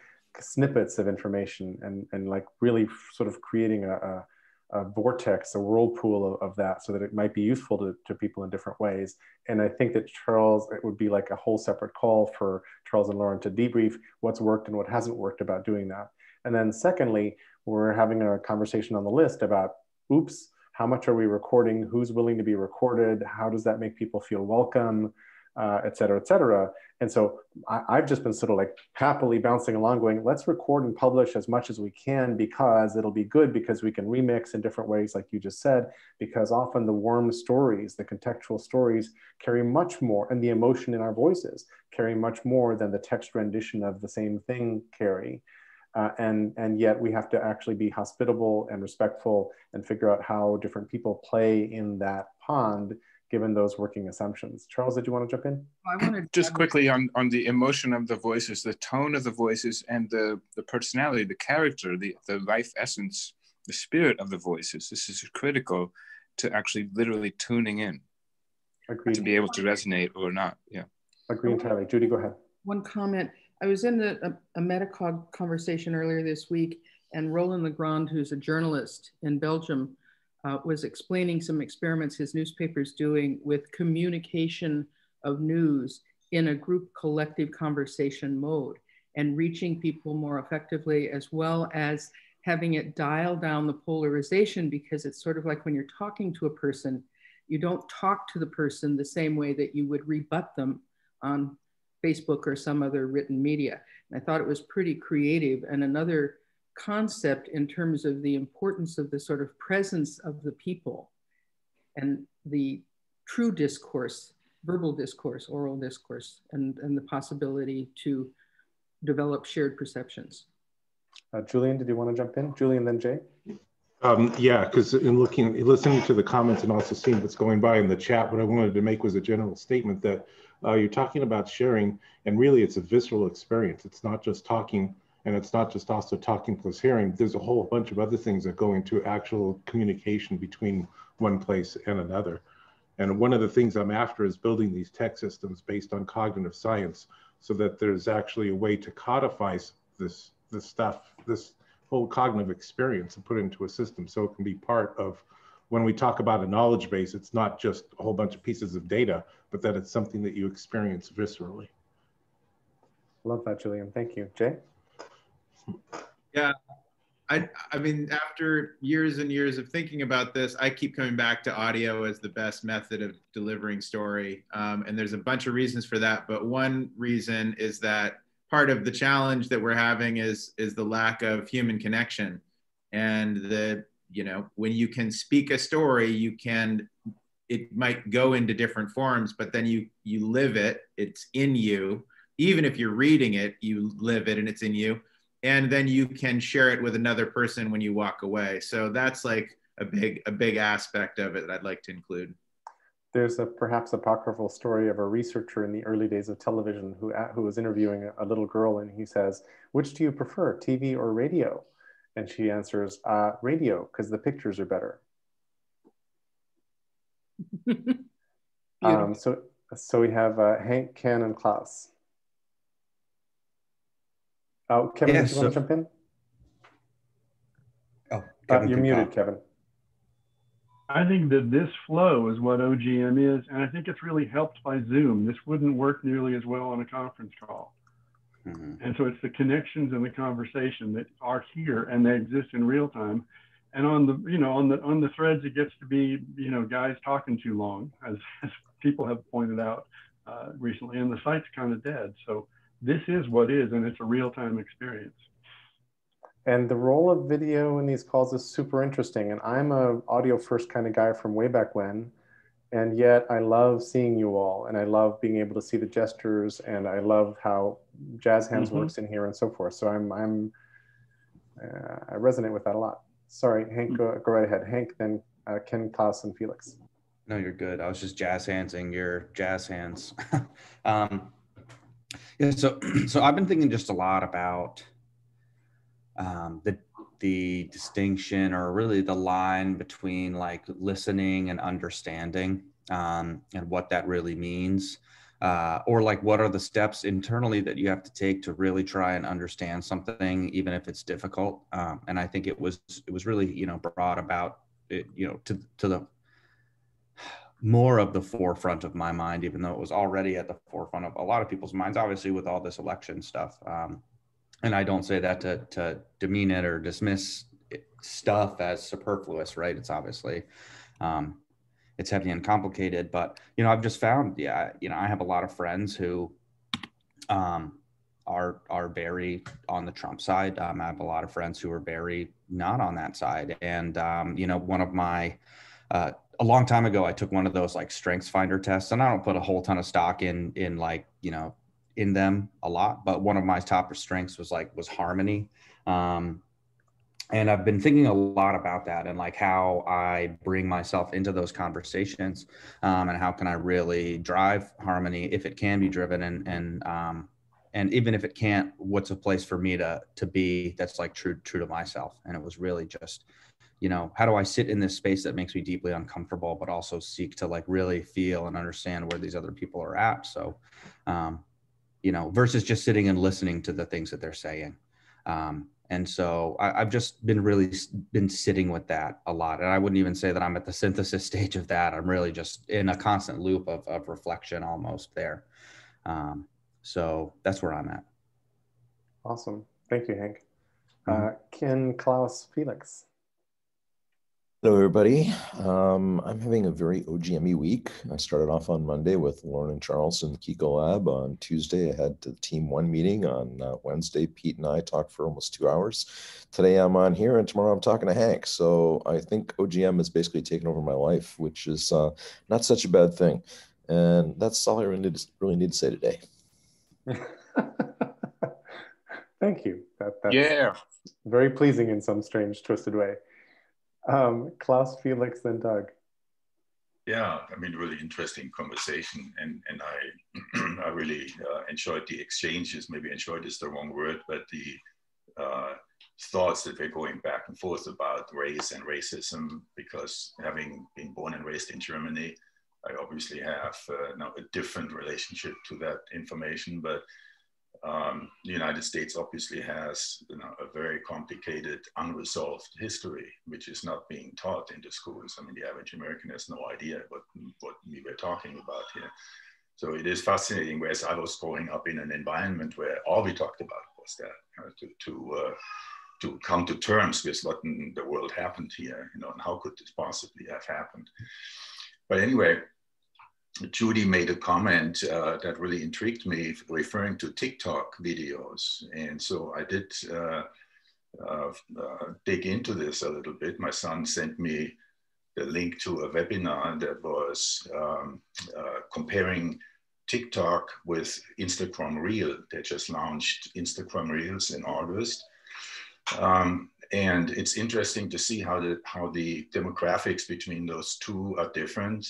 snippets of information, and, and like really sort of creating a, a, a vortex, a whirlpool of, of, that so that it might be useful to, to people in different ways. And I think that Charles, it would be like a whole separate call for Charles and Lauren to debrief what's worked and what hasn't worked about doing that. And then secondly, we're having a conversation on the list about, oops, how much are we recording? Who's willing to be recorded? How does that make people feel welcome? Uh, et cetera, et cetera. And so I, have just been sort of like happily bouncing along going, let's record and publish as much as we can because it'll be good because we can remix in different ways, like you just said, because often the warm stories, the contextual stories carry much more, and the emotion in our voices carry much more than the text rendition of the same thing carry. Uh, and, and yet we have to actually be hospitable and respectful and figure out how different people play in that pond given those working assumptions. Charles, did you want to jump in? I wanted just quickly on, on the emotion of the voices, the tone of the voices and the, the personality, the character, the, the life essence, the spirit of the voices. This is critical to actually literally tuning in Agreed. to be able to resonate or not. Yeah. Agree entirely. Judy, go ahead. One comment. I was in a, a Metacog conversation earlier this week, and Roland Legrand, who's a journalist in Belgium, uh, was explaining some experiments his newspaper is doing with communication of news in a group collective conversation mode and reaching people more effectively, as well as having it dial down the polarization because it's sort of like when you're talking to a person, you don't talk to the person the same way that you would rebut them on Facebook or some other written media. And I thought it was pretty creative. And another concept in terms of the importance of the sort of presence of the people and the true discourse, verbal discourse, oral discourse, and, and the possibility to develop shared perceptions. Uh, Julian, did you want to jump in? Julian, then Jay? Um, yeah, because in looking, listening to the comments and also seeing what's going by in the chat, what I wanted to make was a general statement that uh, you're talking about sharing, and really it's a visceral experience. It's not just talking, and it's not just also talking plus hearing. There's a whole bunch of other things that go into actual communication between one place and another. And one of the things I'm after is building these tech systems based on cognitive science so that there's actually a way to codify this, this stuff, this whole cognitive experience and put it into a system so it can be part of when we talk about a knowledge base, it's not just a whole bunch of pieces of data, but that it's something that you experience viscerally. Love that, Julian. Thank you. Jay? Yeah, I, I mean, after years and years of thinking about this, I keep coming back to audio as the best method of delivering story. Um, and there's a bunch of reasons for that. But one reason is that part of the challenge that we're having is, is the lack of human connection. And the you know when you can speak a story you can it might go into different forms but then you you live it it's in you. Even if you're reading it you live it and it's in you. And then you can share it with another person when you walk away. So that's like a big a big aspect of it that i'd like to include there's a perhaps apocryphal story of a researcher in the early days of television who, who was interviewing a, a little girl and he says which do you prefer tv or radio and she answers, uh, radio, because the pictures are better. um, so, so we have uh, Hank, Ken, and Klaus. Oh, Kevin, yeah, do you so, want to jump in? Oh, uh, you're muted, talk. Kevin. I think that this flow is what OGM is, and I think it's really helped by Zoom. This wouldn't work nearly as well on a conference call. Mm-hmm. And so it's the connections and the conversation that are here and they exist in real time. And on the, you know, on the on the threads, it gets to be, you know, guys talking too long, as, as people have pointed out uh, recently, and the site's kind of dead. So this is what is, and it's a real time experience. And the role of video in these calls is super interesting. And I'm a audio first kind of guy from way back when and yet I love seeing you all, and I love being able to see the gestures, and I love how Jazz Hands mm-hmm. works in here and so forth. So I'm I'm uh, I resonate with that a lot. Sorry, Hank, mm-hmm. go, go right ahead. Hank, then uh, Ken, Klaus, and Felix. No, you're good. I was just jazz handsing your jazz hands. um, yeah, so so I've been thinking just a lot about um, the the distinction or really the line between like listening and understanding um, and what that really means uh, or like what are the steps internally that you have to take to really try and understand something even if it's difficult um, and i think it was it was really you know brought about it, you know to to the more of the forefront of my mind even though it was already at the forefront of a lot of people's minds obviously with all this election stuff um, and I don't say that to, to demean it or dismiss stuff as superfluous, right? It's obviously, um, it's heavy and complicated, but you know, I've just found, yeah, you know, I have a lot of friends who, um, are are very on the Trump side. Um, I have a lot of friends who are very not on that side, and um, you know, one of my uh, a long time ago, I took one of those like Strengths Finder tests, and I don't put a whole ton of stock in in like you know in them a lot, but one of my top strengths was like was harmony. Um, and I've been thinking a lot about that and like how I bring myself into those conversations, um, and how can I really drive harmony if it can be driven, and and um, and even if it can't, what's a place for me to to be that's like true true to myself. And it was really just, you know, how do I sit in this space that makes me deeply uncomfortable, but also seek to like really feel and understand where these other people are at. So, um, you know, versus just sitting and listening to the things that they're saying. Um, and so I, have just been really been sitting with that a lot. And I wouldn't even say that I'm at the synthesis stage of that. I'm really just in a constant loop of, of reflection almost there. Um, so that's where I'm at. Awesome. Thank you, Hank. Mm-hmm. Uh, Ken Klaus Felix. Hello, everybody. Um, I'm having a very OGME week. I started off on Monday with Lauren and Charles in the Kiko Lab. On Tuesday, I had the Team One meeting. On uh, Wednesday, Pete and I talked for almost two hours. Today, I'm on here, and tomorrow, I'm talking to Hank. So I think OGM has basically taken over my life, which is uh, not such a bad thing. And that's all I really need to, really need to say today. Thank you. That, that's yeah. very pleasing in some strange, twisted way. Um, Klaus, Felix, and Doug. Yeah, I mean, really interesting conversation, and and I I really uh, enjoyed the exchanges. Maybe enjoyed is the wrong word, but the uh, thoughts that we're going back and forth about race and racism. Because having been born and raised in Germany, I obviously have uh, now a different relationship to that information, but um, the United States obviously has you know, a very complicated, unresolved history, which is not being taught in the schools. I mean, the average American has no idea what, what we were talking about here. So it is fascinating. Whereas I was growing up in an environment where all we talked about was that you know, to to uh, to come to terms with what in the world happened here, you know, and how could this possibly have happened. But anyway, Judy made a comment uh, that really intrigued me, referring to TikTok videos. And so I did uh, uh, uh, dig into this a little bit. My son sent me the link to a webinar that was um, uh, comparing TikTok with Instagram Reel. They just launched Instagram Reels in August. Um, and it's interesting to see how the how the demographics between those two are different.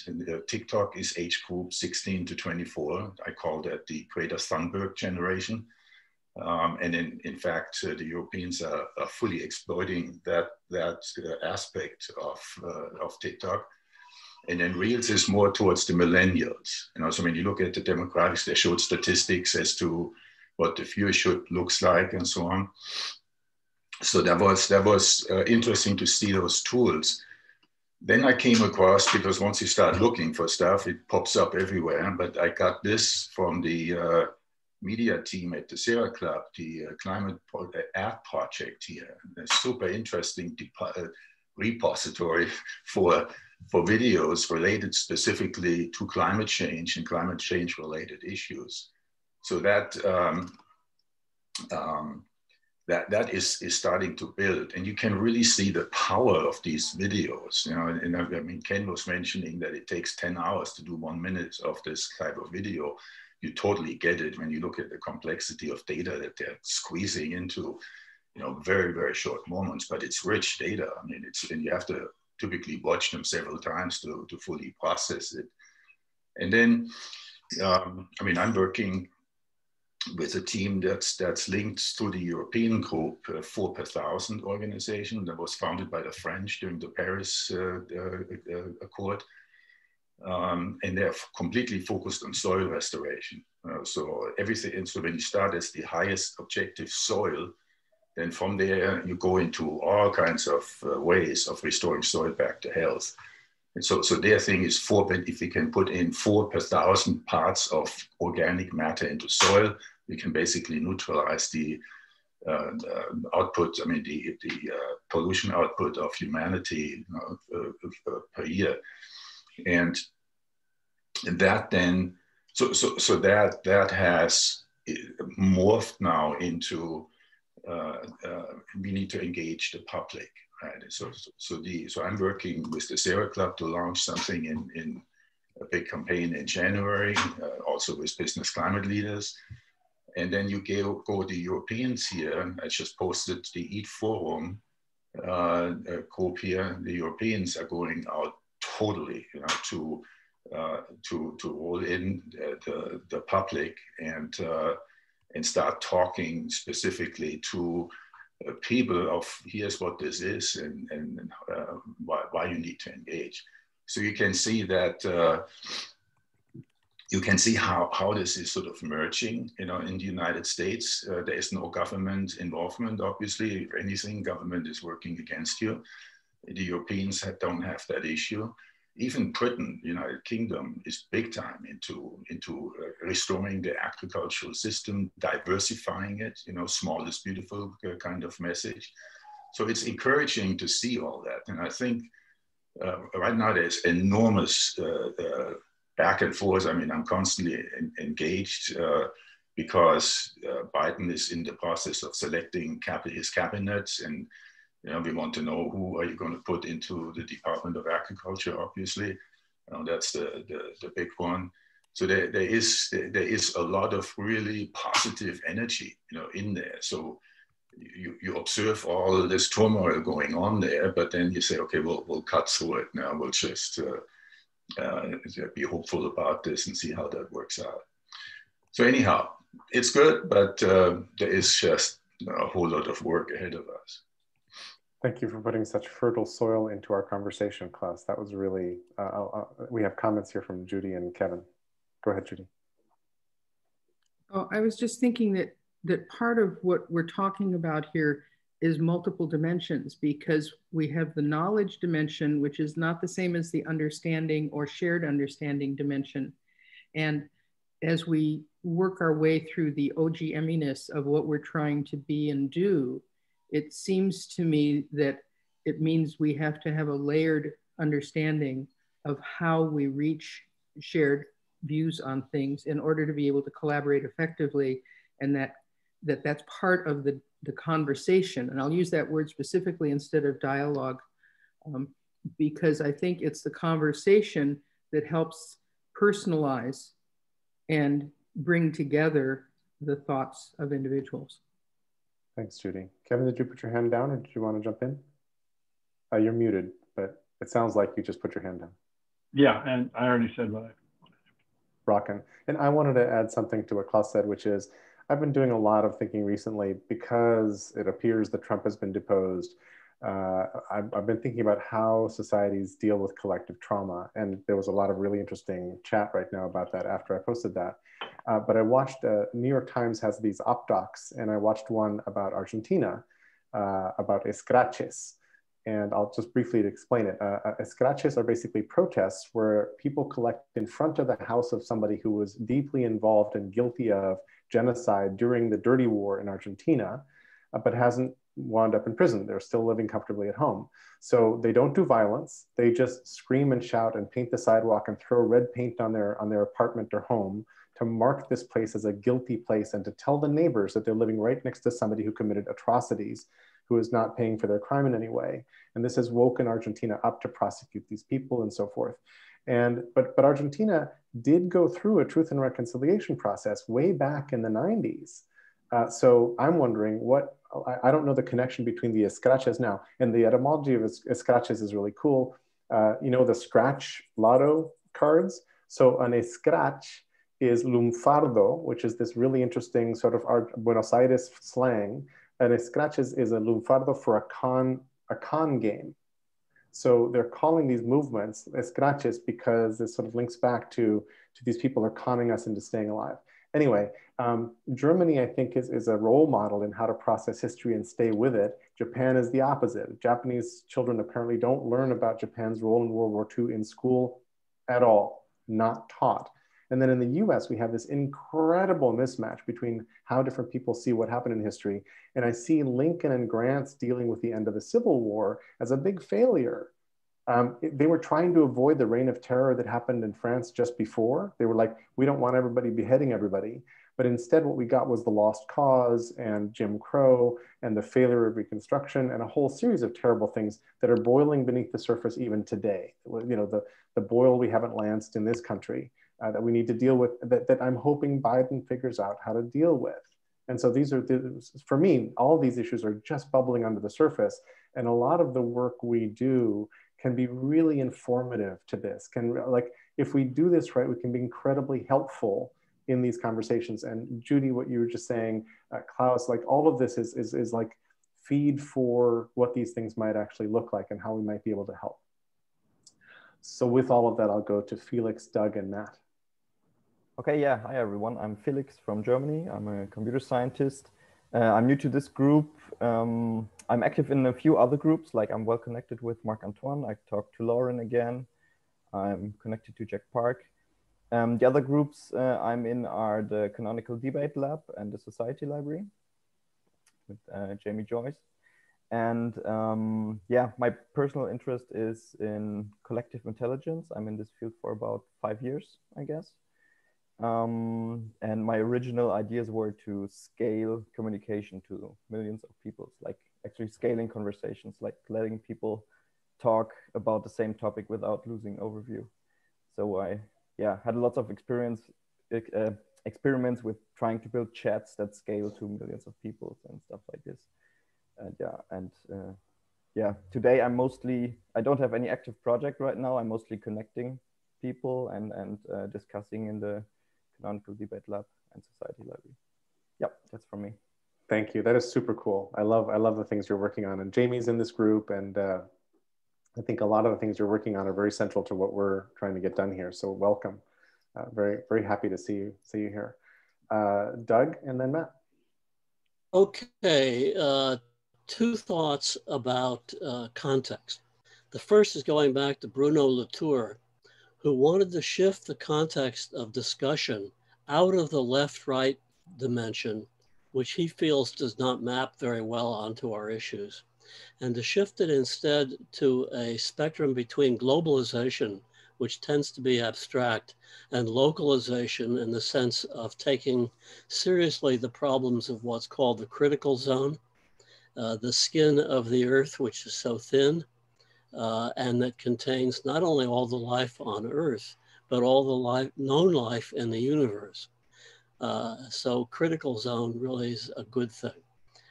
TikTok is age group 16 to 24. I call that the Greta Thunberg generation. Um, and in, in fact, uh, the Europeans are, are, fully exploiting that that uh, aspect of uh, of TikTok. And then Reels is more towards the millennials. You know, so when you look at the demographics, they showed statistics as to what the viewership looks like and so on so that was that was uh, interesting to see those tools. Then i came across because once you start looking for stuff it pops up everywhere but i got this from the uh, media team at the sierra club the uh, climate pro- app project here. A super interesting uh, repository for for videos related specifically to climate change and climate change related issues. So that um, um, that that is is starting to build. And you can really see the power of these videos you know and, i mean ken was mentioning that it takes 10 hours to do one minute of this type of video. You totally get it when you look at the complexity of data that they're squeezing into you know very very short moments but it's rich data. I mean it's and you have to typically watch them several times to, to fully process it. And then, um, I mean, I'm working with a team that's that's linked to the European group uh, Four per Thousand organization that was founded by the French during the Paris uh, uh, uh Accord. Um, and they're completely focused on soil restoration. Uh, so everything, and so when you start as the highest objective soil, then from there you go into all kinds of uh, ways of restoring soil back to health. And so, so their thing is four, if we can put in four per thousand parts of organic matter into soil, we can basically neutralize the, uh, the output, I mean, the, the uh, pollution output of humanity you know, uh, per year. And that then, so, so, so that, that has morphed now into uh, uh, we need to engage the public right so so the so i'm working with the Sierra club to launch something in in a big campaign in january uh, also with business climate leaders and then you go, go the Europeans here. I just posted the EAT Forum uh, group here. The Europeans are going out totally, you know, to uh, to to roll in the, the public and uh, and start talking specifically to uh, people of here's what this is and and uh, why, why you need to engage. So you can see that uh, you can see how, how this is sort of merging. You know, in the United States, uh, there is no government involvement. Obviously, if anything, government is working against you. The Europeans don't have that issue. Even Britain, United Kingdom, is big time into into uh, restoring the agricultural system, diversifying it. You know, small is beautiful uh, kind of message. So it's encouraging to see all that, and I think. Uh, right now, there's enormous uh, uh, back and forth. I mean, I'm constantly in, engaged uh, because uh, Biden is in the process of selecting cap- his cabinet, and you know, we want to know who are you going to put into the Department of Agriculture. Obviously, know, that's the, the, the big one. So there, there is there is a lot of really positive energy, you know, in there. So you, you observe all this turmoil going on there, but then you say, okay, we'll, we'll cut through it now. We'll just uh, uh, be hopeful about this and see how that works out. So anyhow, it's good, but uh, there is just a whole lot of work ahead of us. Thank you for putting such fertile soil into our conversation, Klaus. That was really, uh, uh, we have comments here from Judy and Kevin. Go ahead, Judy. Oh, I was just thinking that, that part of what we're talking about here is multiple dimensions because we have the knowledge dimension, which is not the same as the understanding or shared understanding dimension. And as we work our way through the OGMiness of what we're trying to be and do, it seems to me that it means we have to have a layered understanding of how we reach shared views on things in order to be able to collaborate effectively and that, that that's part of the the conversation, and I'll use that word specifically instead of dialogue, um, because I think it's the conversation that helps personalize and bring together the thoughts of individuals. Thanks, Judy. Kevin, did you put your hand down or did you want to jump in? Uh, you're muted, but it sounds like you just put your hand down. Yeah, and I already said what I Rockin'. And I wanted to add something to what Klaus said, which is I've been doing a lot of thinking recently because it appears that Trump has been deposed. Uh, I've, I've, been thinking about how societies deal with collective trauma. And there was a lot of really interesting chat right now about that after I posted that. Uh, but I watched, uh, New York Times has these op docs, and I watched one about Argentina, uh, about escraches. And I'll just briefly explain it. Uh, uh, escraches are basically protests where people collect in front of the house of somebody who was deeply involved and guilty of genocide during the dirty war in Argentina, uh, but hasn't wound up in prison. They're still living comfortably at home. So they don't do violence. They just scream and shout and paint the sidewalk and throw red paint on their, on their apartment or home to mark this place as a guilty place and to tell the neighbors that they're living right next to somebody who committed atrocities, who is not paying for their crime in any way. And this has woken Argentina up to prosecute these people and so forth. And but but Argentina did go through a truth and reconciliation process way back in the 90s. Uh, so I'm wondering what I, I, don't know the connection between the escraches now. And the etymology of escraches is really cool. Uh, you know the scratch lotto cards? So an escrach is lunfardo, which is this really interesting sort of Buenos Aires slang. An escrach is, is a lunfardo for a con, a con game. So they're calling these movements escraches because it sort of links back to, to these people are conning us into staying alive. Anyway, um, Germany, I think, is, is a role model in how to process history and stay with it. Japan is the opposite. Japanese children apparently don't learn about Japan's role in World War II in school at all, not taught. And then in the US, we have this incredible mismatch between how different people see what happened in history. And I see Lincoln and Grant's dealing with the end of the Civil War as a big failure. Um, they were trying to avoid the reign of terror that happened in France just before. They were like, we don't want everybody beheading everybody. But instead, what we got was the lost cause and Jim Crow and the failure of Reconstruction and a whole series of terrible things that are boiling beneath the surface even today. You know, the, the boil we haven't lanced in this country uh, that we need to deal with that, that I'm hoping Biden figures out how to deal with. And so these are, the, for me, all these issues are just bubbling under the surface. And a lot of the work we do can be really informative to this. Can like, if we do this right, we can be incredibly helpful in these conversations. And Judy, what you were just saying, uh, Klaus, like all of this is, is, is like feed for what these things might actually look like and how we might be able to help. So with all of that, I'll go to Felix, Doug, and Matt. Okay, yeah. Hi, everyone. I'm Felix from Germany. I'm a computer scientist. Uh, I'm new to this group. Um, I'm active in a few other groups, like I'm well connected with Marc Antoine. I talked to Lauren again. I'm connected to Jack Park. Um, the other groups uh, I'm in are the Canonical Debate Lab and the Society Library with uh, Jamie Joyce. And um, yeah, my personal interest is in collective intelligence. I'm in this field for about five years, I guess. Um, and my original ideas were to scale communication to millions of people, like actually scaling conversations, like letting people talk about the same topic without losing overview. So I, yeah, had lots of experience, uh, experiments with trying to build chats that scale to millions of people and stuff like this. And yeah, and uh, yeah, today I'm mostly, I don't have any active project right now. I'm mostly connecting people and, and uh, discussing in the Canonical Debate Lab and Society Library. Yep, that's from me. Thank you. That is super cool. I love I love the things you're working on, and Jamie's in this group, and uh, I think a lot of the things you're working on are very central to what we're trying to get done here. So welcome. Uh, very very happy to see you see you here. Uh, Doug, and then Matt. Okay, uh, two thoughts about uh, context. The first is going back to Bruno Latour, who wanted to shift the context of discussion out of the left right dimension, which he feels does not map very well onto our issues, and to shift it instead to a spectrum between globalization, which tends to be abstract, and localization in the sense of taking seriously the problems of what's called the critical zone, uh, the skin of the earth, which is so thin, uh, and that contains not only all the life on Earth, but all the life, known life in the universe. Uh, so critical zone really is a good thing.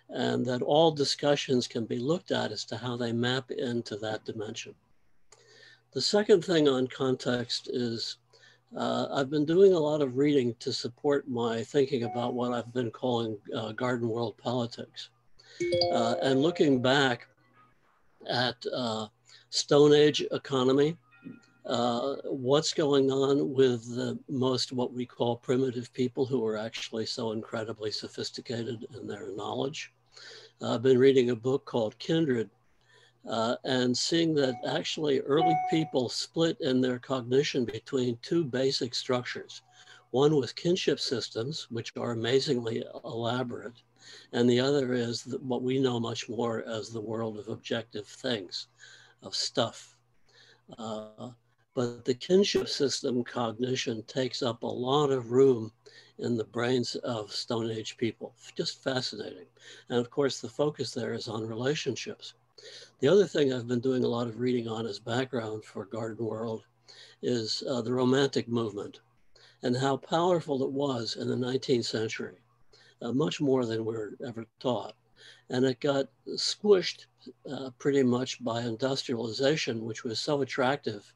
And that all discussions can be looked at as to how they map into that dimension. The second thing on context is uh, I've been doing a lot of reading to support my thinking about what I've been calling uh, garden world politics. Uh, and looking back at uh, Stone Age economy, uh, what's going on with the most what we call primitive people who are actually so incredibly sophisticated in their knowledge. Uh, I've been reading a book called Kindred uh, and seeing that actually early people split in their cognition between two basic structures. One was kinship systems, which are amazingly elaborate, and the other is what we know much more as the world of objective things of stuff. Uh, but the kinship system cognition takes up a lot of room in the brains of Stone Age people. Just fascinating. And of course, the focus there is on relationships. The other thing I've been doing a lot of reading on as background for Garden World is uh, the Romantic movement and how powerful it was in the 19th century, uh, much more than we're ever taught. And it got squished uh, pretty much by industrialization, which was so attractive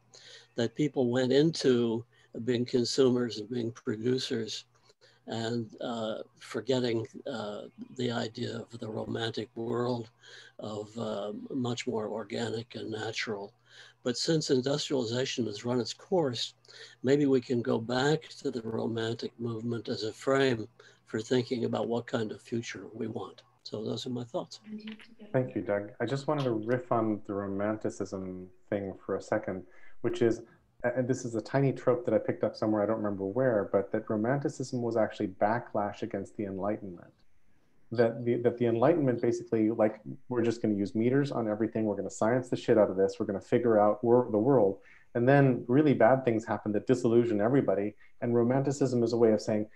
that people went into being consumers and being producers and uh, forgetting uh, the idea of the romantic world of uh, much more organic and natural. But since industrialization has run its course, maybe we can go back to the romantic movement as a frame for thinking about what kind of future we want. So those are my thoughts. Thank you, Doug. I just wanted to riff on the romanticism thing for a second, which is, and this is a tiny trope that I picked up somewhere, I don't remember where, but that romanticism was actually backlash against the Enlightenment. That the, that the Enlightenment basically, like, we're just going to use meters on everything, we're going to science the shit out of this, we're going to figure out wor- the world. And then really bad things happen that disillusion everybody. And romanticism is a way of saying,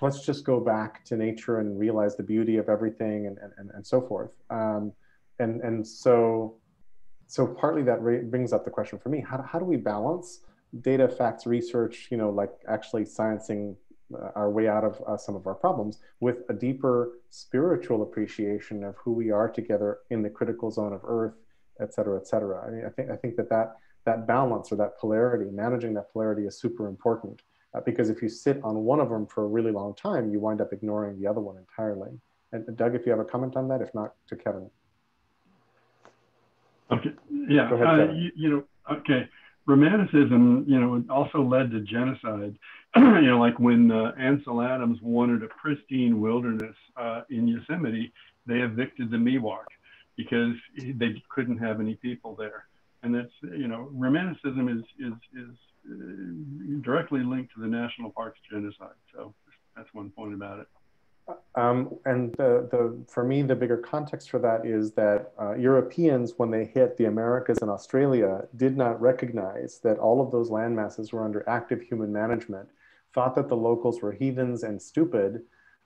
let's just go back to nature and realize the beauty of everything and, and, and so forth. Um, and, and so, so partly that brings up the question for me, how, how do we balance data, facts, research, you know, like actually sciencing uh, our way out of uh, some of our problems with a deeper spiritual appreciation of who we are together in the critical zone of earth, et cetera, et cetera. I mean, I think, I think that that, that balance or that polarity, managing that polarity is super important. Uh, because if you sit on one of them for a really long time, you wind up ignoring the other one entirely. And Doug, if you have a comment on that, if not, to Kevin. Okay. Yeah. Ahead, uh, you, you, know. Okay. Romanticism, you know, also led to genocide. you know, like when uh, Ansel Adams wanted a pristine wilderness uh, in Yosemite, they evicted the Miwok because they couldn't have any people there. And that's, you know, romanticism is is is directly linked to the national parks genocide. So that's one point about it. Um, and the, the, for me, the bigger context for that is that uh, Europeans, when they hit the Americas and Australia, did not recognize that all of those land masses were under active human management, thought that the locals were heathens and stupid,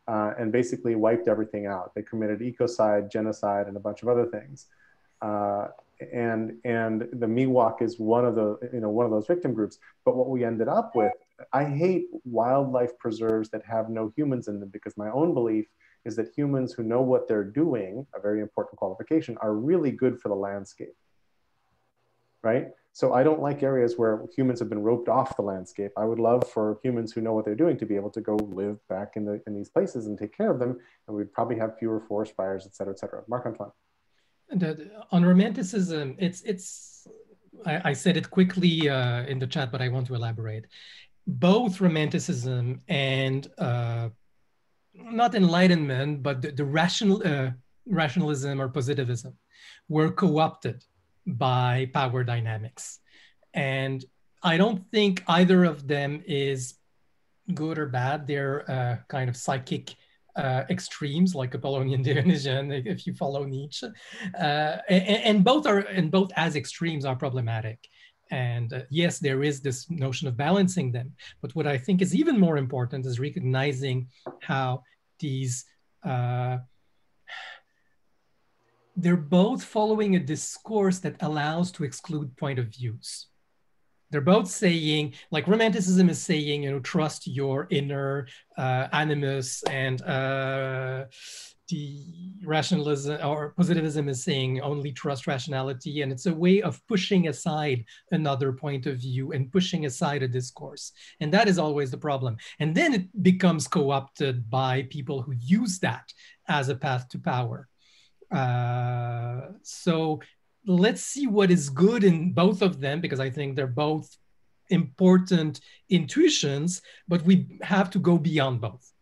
uh, and basically wiped everything out. They committed ecocide, genocide, and a bunch of other things. Uh, and and the Miwok is one of the you know one of those victim groups. But what we ended up with, I hate wildlife preserves that have no humans in them because my own belief is that humans who know what they're doing, a very important qualification, are really good for the landscape. Right? So I don't like areas where humans have been roped off the landscape. I would love for humans who know what they're doing to be able to go live back in the in these places and take care of them, and we'd probably have fewer forest fires, et cetera, et cetera. Marc Antoine on romanticism, it's it's. I, I said it quickly uh, in the chat, but I want to elaborate. Both romanticism and uh, not enlightenment, but the, the rational uh, rationalism or positivism were co-opted by power dynamics, and I don't think either of them is good or bad. They're uh, kind of psychic uh, extremes like Apollonian Dionysian, if you follow Nietzsche, uh, and, and, both are and both as extremes are problematic. And uh, yes, there is this notion of balancing them, but what I think is even more important is recognizing how these uh, they're both following a discourse that allows to exclude point of views. They're both saying, like romanticism is saying, you know, trust your inner uh, animus, and uh, the rationalism or positivism is saying only trust rationality. And it's a way of pushing aside another point of view and pushing aside a discourse. And that is always the problem. And then it becomes co opted by people who use that as a path to power. Uh, so let's see what is good in both of them because I think they're both important intuitions, but we have to go beyond both,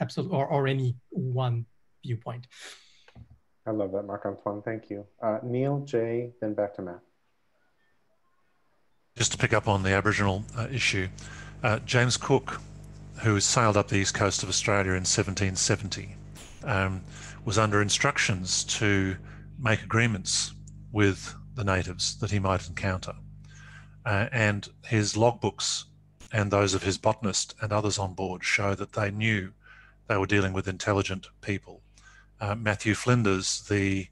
absolutely, or, or any one viewpoint. I love that, Marc Antoine. Thank you. Uh, Neil, Jay, then back to Matt. Just to pick up on the Aboriginal uh, issue, uh, James Cook, who sailed up the east coast of Australia in 1770, um, was under instructions to make agreements with the natives that he might encounter. Uh, and his logbooks and those of his botanist and others on board show that they knew they were dealing with intelligent people. Uh, Matthew Flinders, the,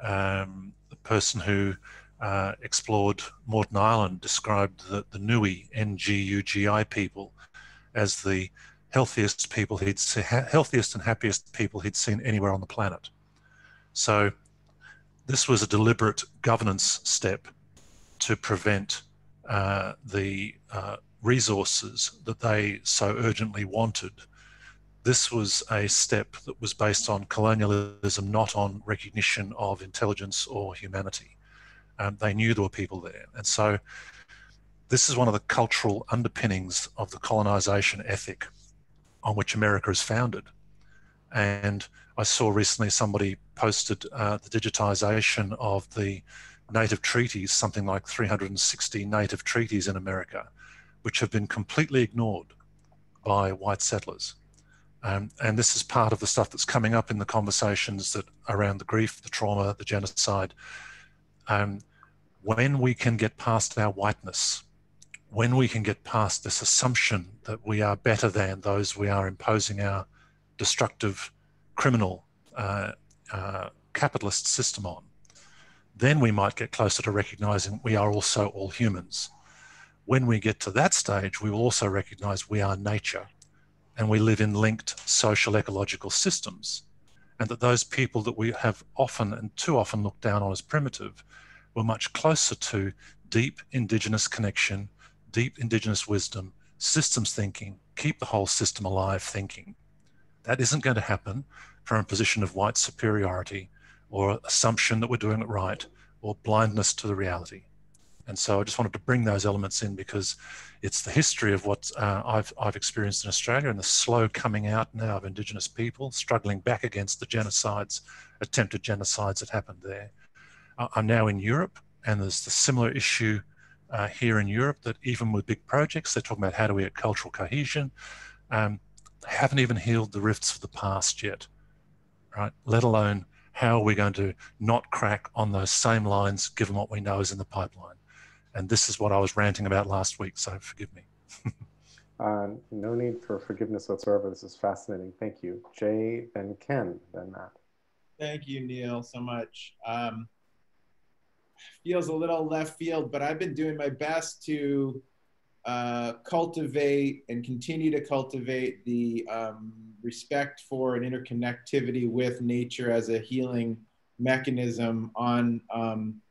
um, the person who uh, explored Moreton Island, described the, the Nui, N-G-U-G-I people, as the healthiest people he'd see, healthiest and happiest people he'd seen anywhere on the planet. So this was a deliberate governance step to prevent uh, the uh, resources that they so urgently wanted. This was a step that was based on colonialism, not on recognition of intelligence or humanity. Um, they knew there were people there. And so this is one of the cultural underpinnings of the colonization ethic on which America is founded. And I saw recently somebody posted uh, the digitization of the native treaties, something like 360 native treaties in America, which have been completely ignored by white settlers. Um, and this is part of the stuff that's coming up in the conversations that around the grief, the trauma, the genocide. Um, when we can get past our whiteness, when we can get past this assumption that we are better than those we are imposing our destructive criminal uh, uh, capitalist system on, then we might get closer to recognizing we are also all humans. When we get to that stage, we will also recognize we are nature and we live in linked social ecological systems. And that those people that we have often and too often looked down on as primitive were much closer to deep indigenous connection, deep indigenous wisdom, systems thinking, keep the whole system alive thinking. That isn't going to happen from a position of white superiority or assumption that we're doing it right or blindness to the reality. And so I just wanted to bring those elements in because it's the history of what uh, I've, I've experienced in Australia and the slow coming out now of Indigenous people struggling back against the genocides, attempted genocides that happened there. I'm now in Europe and there's the similar issue uh, here in Europe that even with big projects, they're talking about how do we get cultural cohesion. Um, haven't even healed the rifts of the past yet, right? Let alone how are we going to not crack on those same lines given what we know is in the pipeline. And this is what I was ranting about last week, so forgive me. uh, no need for forgiveness whatsoever. This is fascinating. Thank you. Jay, then Ken, then Matt. Thank you, Neil, so much. Um, feels a little left field, but I've been doing my best to uh, cultivate and continue to cultivate the um, respect for and interconnectivity with nature as a healing mechanism on um,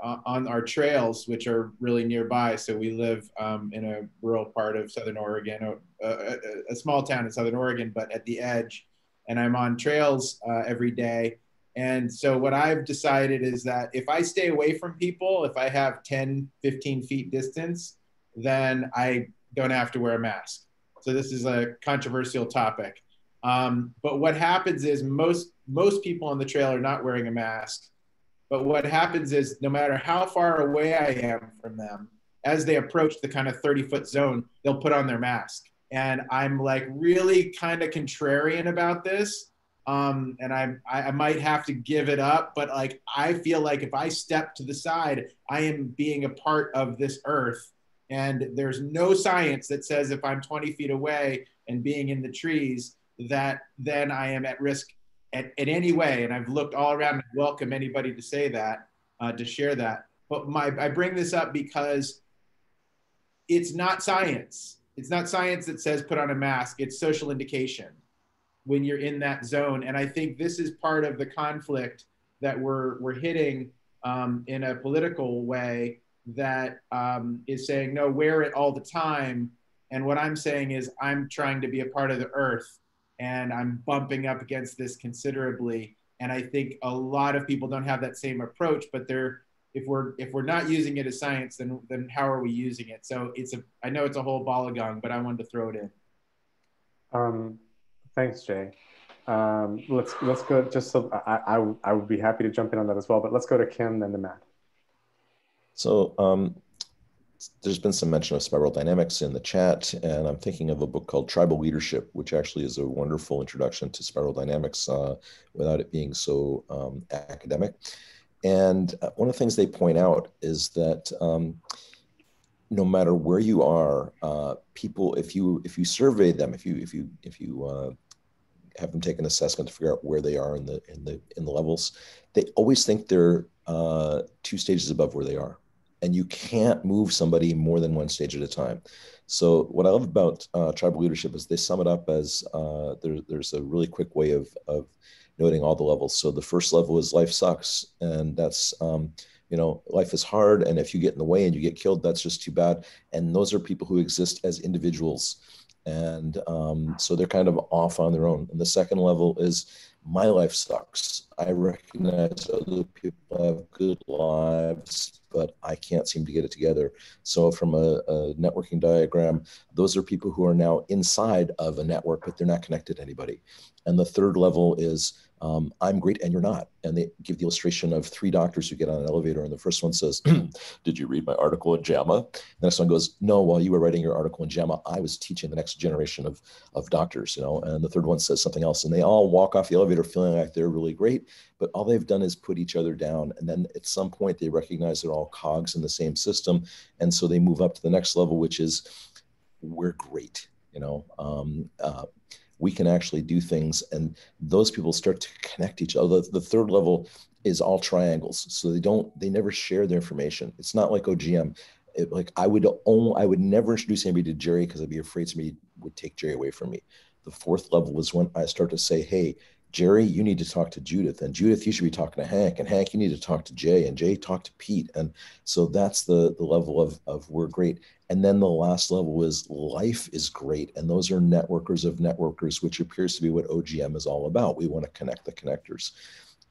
uh, on our trails, which are really nearby. So we live um, in a rural part of Southern Oregon, a, a, a, small town in Southern Oregon, but at the edge. And I'm on trails uh, every day. And so what I've decided is that if I stay away from people, if I have 10, 15 feet distance, then I don't have to wear a mask. So this is a controversial topic. Um, but what happens is most most people on the trail are not wearing a mask. But what happens is no matter how far away I am from them, as they approach the kind of 30 foot zone, they'll put on their mask. And I'm like really kind of contrarian about this. Um, and I, I might have to give it up, but like I feel like if I step to the side, I am being a part of this earth and there's no science that says if I'm 20 feet away and being in the trees, that then I am at risk at, at any way. And I've looked all around and welcome anybody to say that, uh, to share that. But my, I bring this up because it's not science. It's not science that says put on a mask. It's social indication when you're in that zone. And I think this is part of the conflict that we're, we're hitting um, in a political way that um, is saying, no, wear it all the time. And what I'm saying is, I'm trying to be a part of the earth and I'm bumping up against this considerably. And I think a lot of people don't have that same approach, but they're, if we're if we're not using it as science, then then how are we using it? So it's a I know it's a whole ball of gong, but I wanted to throw it in. Um, thanks, Jay. Um, let's let's go. Just so I, I I would be happy to jump in on that as well, but let's go to Kim then to Matt. So um, there's been some mention of spiral dynamics in the chat, and I'm thinking of a book called Tribal Leadership, which actually is a wonderful introduction to spiral dynamics uh, without it being so um, academic. And uh, one of the things they point out is that um, no matter where you are, uh, people, if you if you survey them, if you if you if you uh, have them take an assessment to figure out where they are in the in the in the levels, they always think they're uh, two stages above where they are and you can't move somebody more than one stage at a time. So what I love about uh, tribal leadership is they sum it up as uh, there, there's a really quick way of, of noting all the levels. So the first level is life sucks, and that's um, you know life is hard, and if you get in the way and you get killed, that's just too bad. And those are people who exist as individuals, and um, so they're kind of off on their own. And the second level is my life sucks. I recognize other people have good lives, but I can't seem to get it together. So, from a, a, networking diagram, those are people who are now inside of a network, but they're not connected to anybody. And the third level is um, I'm great and you're not. And they give the illustration of three doctors who get on an elevator, and the first one says, Did you read my article in JAMA? The next one goes, No, while you were writing your article in JAMA, I was teaching the next generation of, of doctors, you know. And the third one says something else. And they all walk off the elevator feeling like they're really great, but all they've done is put each other down. And then at some point, they recognize they're all cogs in the same system. And so they move up to the next level, which is, We're great, you know. Um, uh, we can actually do things and those people start to connect each other the, third level is all triangles so they don't they never share their information it's not like ogm it, like i would only i would never introduce anybody to jerry because i'd be afraid somebody would take jerry away from me the fourth level was when i start to say hey Jerry, you need to talk to Judith, and Judith, you should be talking to Hank, and Hank, you need to talk to Jay, and Jay, talk to Pete, and so that's the the level of of we're great. And then the last level is life is great, and those are networkers of networkers, which appears to be what OGM is all about. We want to connect the connectors,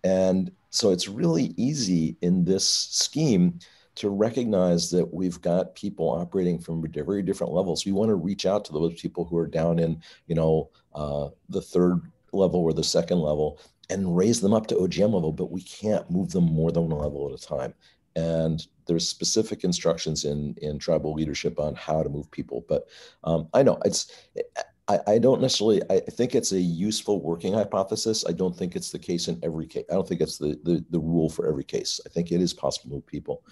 and so it's really easy in this scheme to recognize that we've got people operating from very different levels. We want to reach out to those people who are down in, you know, uh, the third level or the second level and raise them up to OGM level, but we can't move them more than one level at a time. And there's specific instructions in in tribal leadership on how to move people. But um, I know it's I, I don't necessarily I think it's a useful working hypothesis. I don't think it's the case in every case. I don't think it's the the, the rule for every case. I think it is possible to move people.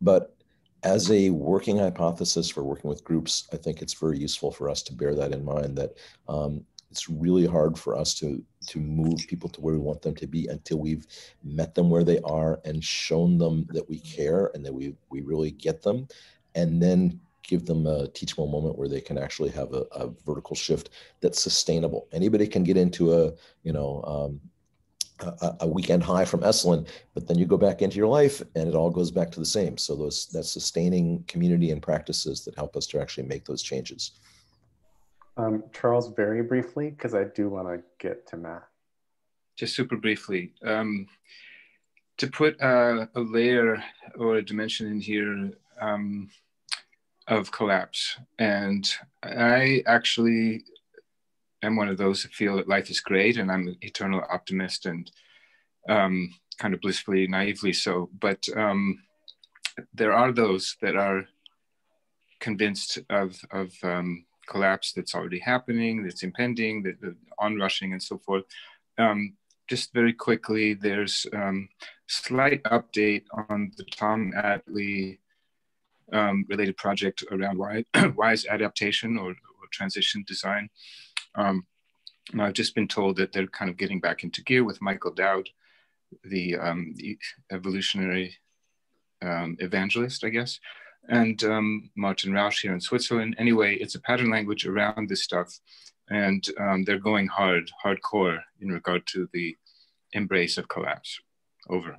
But as a working hypothesis for working with groups, I think it's very useful for us to bear that in mind that um, it's really hard for us to to move people to where we want them to be until we've met them where they are and shown them that we care and that we we really get them and then give them a teachable moment where they can actually have a, a vertical shift that's sustainable anybody can get into a you know um, a, a, weekend high from Esalen, but then you go back into your life and it all goes back to the same. So those that sustaining community and practices that help us to actually make those changes. Um, Charles, very briefly, because I do want to get to Matt. Just super briefly. Um, to put a, a, layer or a dimension in here um, of collapse. And I actually am one of those that feel that life is great and I'm an eternal optimist and um, kind of blissfully, naively so. But um, there are those that are convinced of, of um, collapse that's already happening, that's impending, the, the onrushing, and so forth. Um, just very quickly, there's um, slight update on the Tom Atlee um, related project around wise adaptation or, or transition design. Um, I've just been told that they're kind of getting back into gear with Michael Dowd, the, um, the evolutionary um, evangelist, I guess and um, Martin Rausch here in Switzerland. Anyway, it's a pattern language around this stuff, and um, they're going hard, hardcore in regard to the embrace of collapse. Over.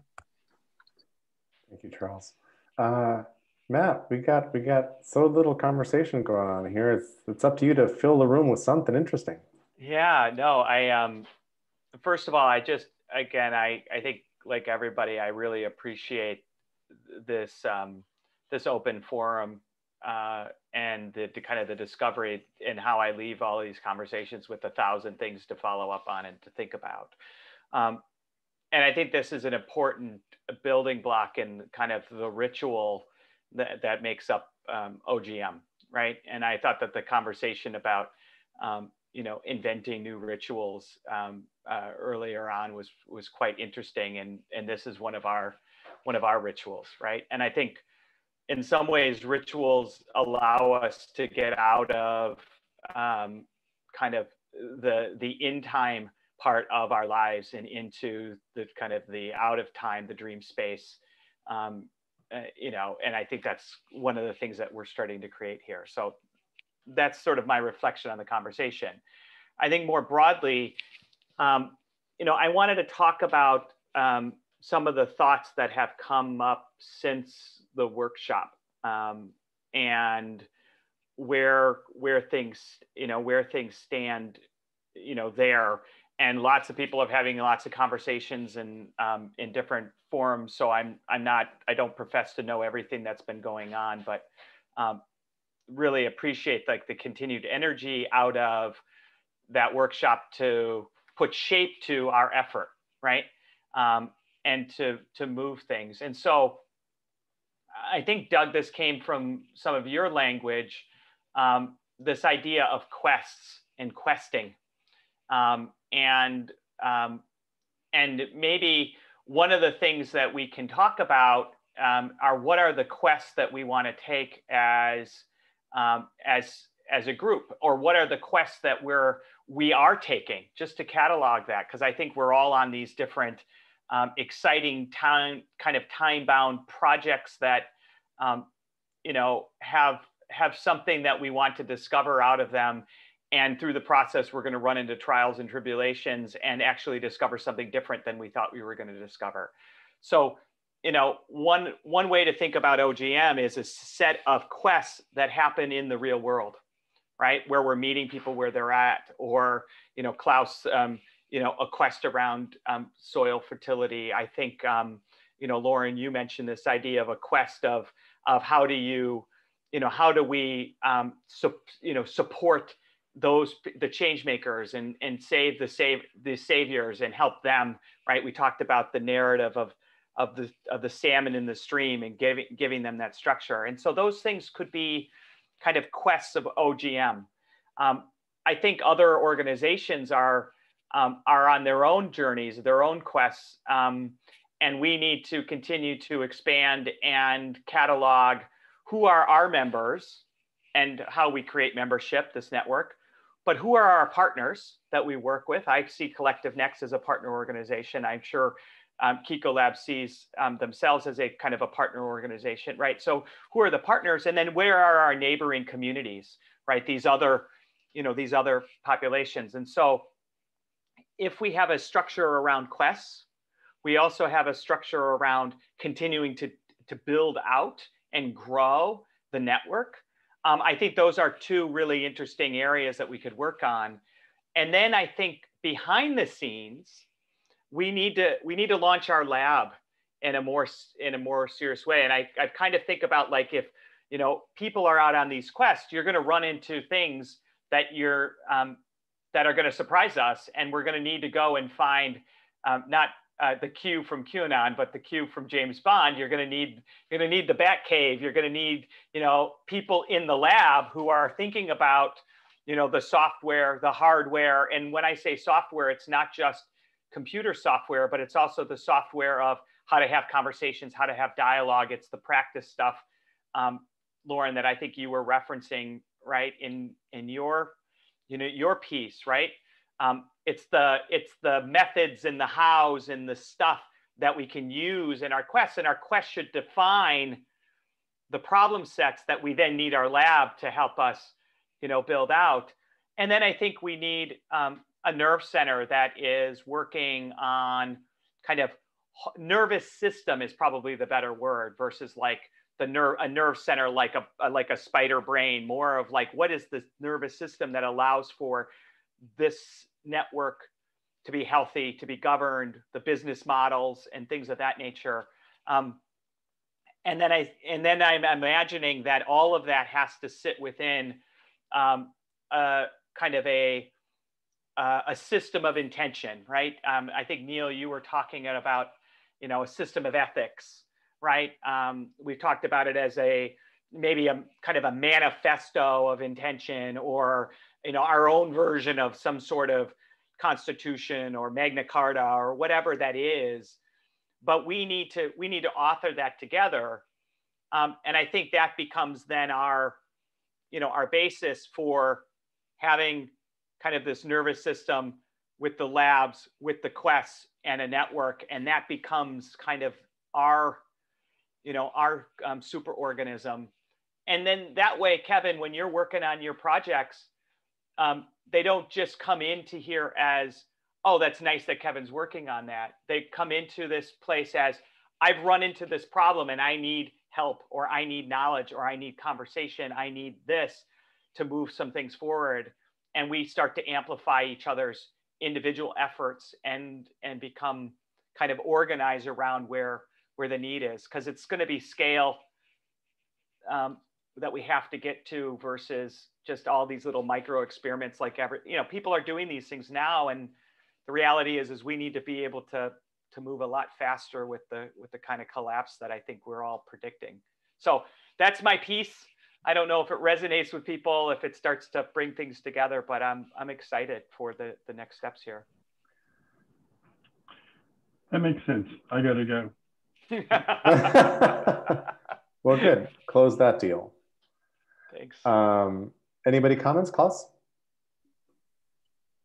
Thank you, Charles. Uh, Matt, we got we got so little conversation going on here. It's it's up to you to fill the room with something interesting. Yeah, no, I um, first of all, I just again, I I think like everybody, I really appreciate this um, this open forum uh, and the, the, kind of the discovery and how I leave all these conversations with a thousand things to follow up on and to think about. Um, and I think this is an important building block in kind of the ritual that, that makes up um, OGM, right? And I thought that the conversation about, um, you know, inventing new rituals um, uh, earlier on was was quite interesting, and and this is one of our one of our rituals, right? And I think in some ways, rituals allow us to get out of um, kind of the the in time part of our lives and into the kind of the out of time, the dream space. Um, uh, you know, and I think that's one of the things that we're starting to create here. So that's sort of my reflection on the conversation. I think more broadly, um, you know, I wanted to talk about um, some of the thoughts that have come up since the workshop um, and where where things you know where things stand you know there and lots of people are having lots of conversations and um, in different forums so i'm i'm not i don't profess to know everything that's been going on but um, really appreciate like the continued energy out of that workshop to put shape to our effort, right? Um, and to to move things. And so I think Doug, this came from some of your language, um, this idea of quests and questing, um, and um, and maybe one of the things that we can talk about um, are what are the quests that we want to take as um, as as a group? Or what are the quests that we're we are taking? Just to catalog that because i think we're all on these different um, exciting time kind of time bound projects that um, you know have have something that we want to discover out of them and through the process we're going to run into trials and tribulations and actually discover something different than we thought we were going to discover so you know, one one way to think about OGM is a set of quests that happen in the real world, right? Where we're meeting people where they're at, or you know, Klaus, um, you know, a quest around um, soil fertility. I think, um, you know, Lauren, you mentioned this idea of a quest of of how do you, you know, how do we, um, you know, support those the change makers and and save the save the saviors and help them, right? We talked about the narrative of of the of the salmon in the stream and giving giving them that structure. And so those things could be kind of quests of OGM. Um, I think other organizations are um, are on their own journeys, their own quests, um, and we need to continue to expand and catalog who are our members and how we create membership, this network, but who are our partners that we work with. I see Collective Next as a partner organization. I'm sure um, Kiko Lab sees um, themselves as a kind of a partner organization, right? So who are the partners, and then where are our neighboring communities, right? These other, you know, these other populations, and so if we have a structure around quests, we also have a structure around continuing to to build out and grow the network. Um, I think those are two really interesting areas that we could work on, and then I think behind the scenes we need to we need to launch our lab in a more in a more serious way. And I I kind of think about like if you know people are out on these quests, you're going to run into things that you're um, that are going to surprise us, and we're going to need to go and find um, not uh, the Q from QAnon, but the Q from James Bond. You're going to need you're going to need the Batcave. You're going to need you know people in the lab who are thinking about you know the software, the hardware, and when I say software, it's not just computer software, but it's also the software of how to have conversations, how to have dialogue. It's the practice stuff, um, Lauren, that I think you were referencing, right, in in your, you know, your piece, right? Um, it's the it's the methods and the hows and the stuff that we can use in our quests, and our quest should define the problem sets that we then need our lab to help us, you know, build out. And then I think we need um, a nerve center that is working on kind of nervous system is probably the better word versus like the nerve a nerve center like a, like a spider brain more of like what is the nervous system that allows for this network to be healthy to be governed the business models and things of that nature um, and then i and then i'm imagining that all of that has to sit within um, a kind of a uh, a system of intention, right? Um, I think Neil, you were talking about, you know, a system of ethics, right? Um, we've talked about it as a maybe a kind of a manifesto of intention, or you know, our own version of some sort of constitution or Magna Carta or whatever that is. But we need to we need to author that together, um, and I think that becomes then our, you know, our basis for having kind of this nervous system with the labs, with the quests and a network. And that becomes kind of our, you know, our um, superorganism. And then that way, Kevin, when you're working on your projects, um, they don't just come into here as, oh, that's nice that Kevin's working on that. They come into this place as, I've run into this problem and I need help, or I need knowledge, or I need conversation, I need this to move some things forward. And we start to amplify each other's individual efforts and and become kind of organized around where where the need is because it's going to be scale um, that we have to get to versus just all these little micro experiments like every you know people are doing these things now and the reality is is we need to be able to to move a lot faster with the with the kind of collapse that i think we're all predicting. So that's my piece. I don't know if it resonates with people if it starts to bring things together but i'm i'm excited for the the next steps here. That makes sense. I gotta go well good close that deal Thanks. Um, anybody comments, Klaus?